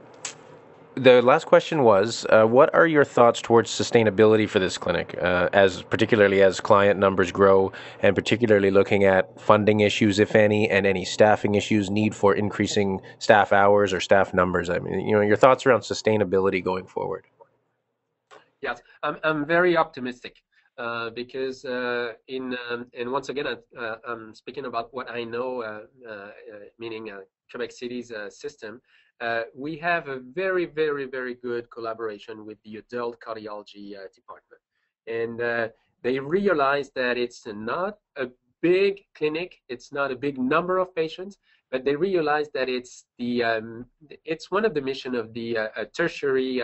the last question was, uh, what are your thoughts towards sustainability for this clinic, uh, as particularly as client numbers grow, and particularly looking at funding issues, if any, and any staffing issues, need for increasing staff hours or staff numbers? I mean, you know, your thoughts around sustainability going forward. Yes, I'm, I'm very optimistic. Uh, because uh, in um, and once again uh, I'm speaking about what I know, uh, uh, meaning Quebec City's system. we have a very very very good collaboration with the adult cardiology department, and they realize that it's not a big clinic, it's not a big number of patients, but they realize that it's the um, it's one of the mission of the tertiary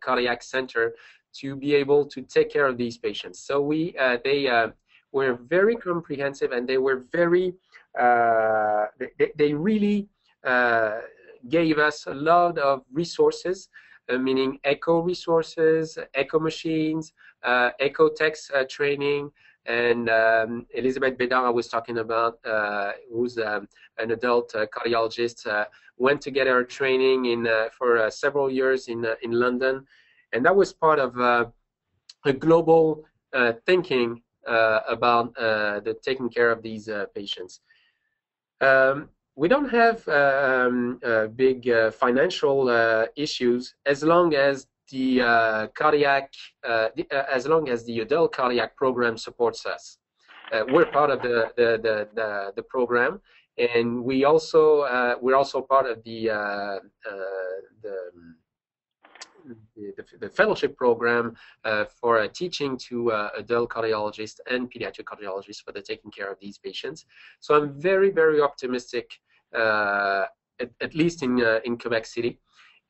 cardiac center to be able to take care of these patients. So we uh, they uh, were very comprehensive and they were very uh, they, they really uh, gave us a lot of resources, uh, meaning echo resources, echo machines, uh, echo text training. And um, Elizabeth Bédard I was talking about, who's um, an adult cardiologist, went to get her training in for several years in in London and that was part of uh, a global uh, thinking uh, about the taking care of these patients. Um, we don't have um, big financial issues as long as the uh, cardiac, uh, the, uh, as long as the adult cardiac program supports us. we're part of the, the, the, the, the program, and we also we're also part of the the the, the, fellowship program uh, for uh, teaching to uh, adult cardiologists and pediatric cardiologists for the taking care of these patients. So I'm very, very optimistic, at, at, least in, in Quebec City.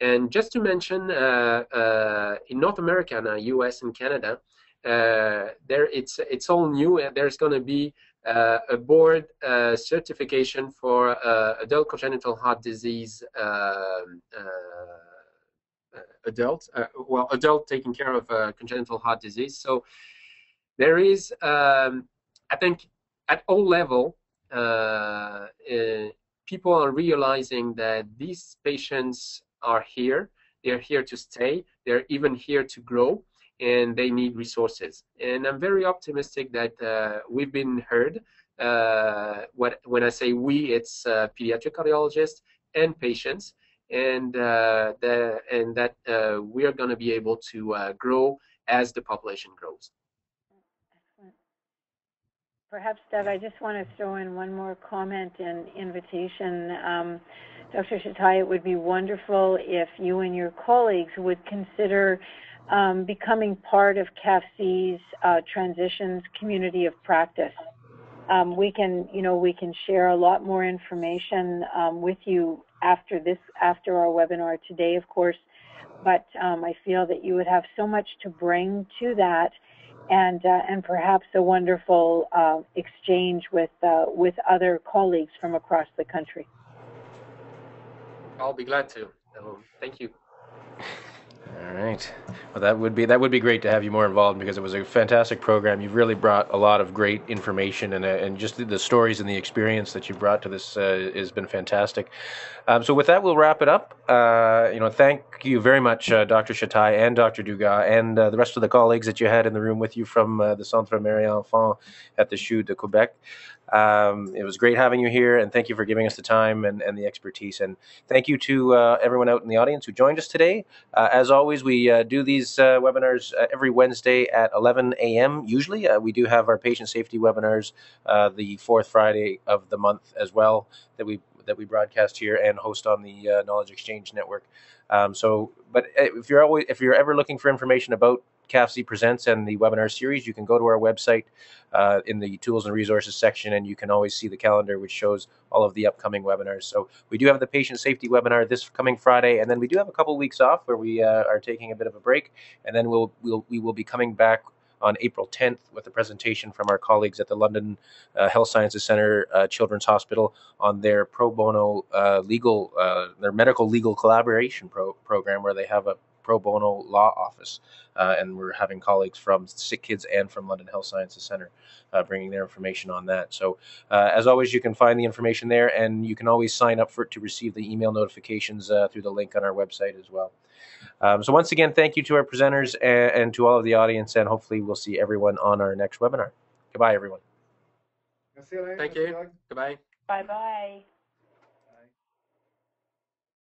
And just to mention, uh, uh, in North America now, US and Canada, uh, there it's it's all new. There's going to be a board certification for adult congenital heart disease um, adult, uh, well, adult taking care of uh, congenital heart disease. So there is, um, I think, at all level, uh, people are realizing that these patients are here. They're here to stay. They're even here to grow, and they need resources. And I'm very optimistic that uh, we've been heard. Uh, what, when I say we, it's uh, pediatric cardiologists and patients, and uh, and that uh, we are going to be able to uh, grow as the population grows. Perhaps, Doug, I just want to throw in one more comment and invitation. Um, Dr. Chetaille, it would be wonderful if you and your colleagues would consider um, becoming part of CAPHC's uh, transitions community of practice. Um, we can, you know, we can share a lot more information um, with you after this, after our webinar today, of course. But um, I feel that you would have so much to bring to that, and uh, and perhaps a wonderful uh, exchange with uh, with other colleagues from across the country. I'll be glad to. thank you. All right. Well, that would be that would be great to have you more involved because it was a fantastic program. You've really brought a lot of great information and uh, and just the, the, stories and the experience that you brought to this uh, has been fantastic. Um, so with that, we'll wrap it up. Uh, you know, thank you very much, uh, Dr. Chetaille and Dr. Dugas and uh, the rest of the colleagues that you had in the room with you from uh, the Centre Mère Enfant at the CHU de Quebec. Um, it was great having you here, and thank you for giving us the time and, and the expertise. And thank you to uh, everyone out in the audience who joined us today. Uh, as always, we uh, do these uh, webinars uh, every Wednesday at 11 a.m. Usually, uh, we do have our patient safety webinars the fourth Friday of the month as well that we that we broadcast here and host on the Knowledge Exchange Network. Um, so, but if you're always if you're ever looking for information about CAPHC Presents and the webinar series, you can go to our website uh, in the tools and resources section, and you can always see the calendar, which shows all of the upcoming webinars. So we do have the patient safety webinar this coming Friday, and then we do have a couple weeks off where we uh, are taking a bit of a break, and then we'll, we'll we will be coming back on April 10th with a presentation from our colleagues at the London uh, Health Sciences Centre uh, Children's Hospital on their pro bono uh, legal, uh, their medical legal collaboration pro- program, where they have a pro bono law office. Uh, and we're having colleagues from Sick Kids and from London Health Sciences Centre uh, bringing their information on that. So, uh, as always, you can find the information there, and you can always sign up for it to receive the email notifications uh, through the link on our website as well. Um, so, once again, thank you to our presenters and, and to all of the audience, and hopefully, we'll see everyone on our next webinar. Goodbye, everyone. Thank you. Goodbye. Bye bye.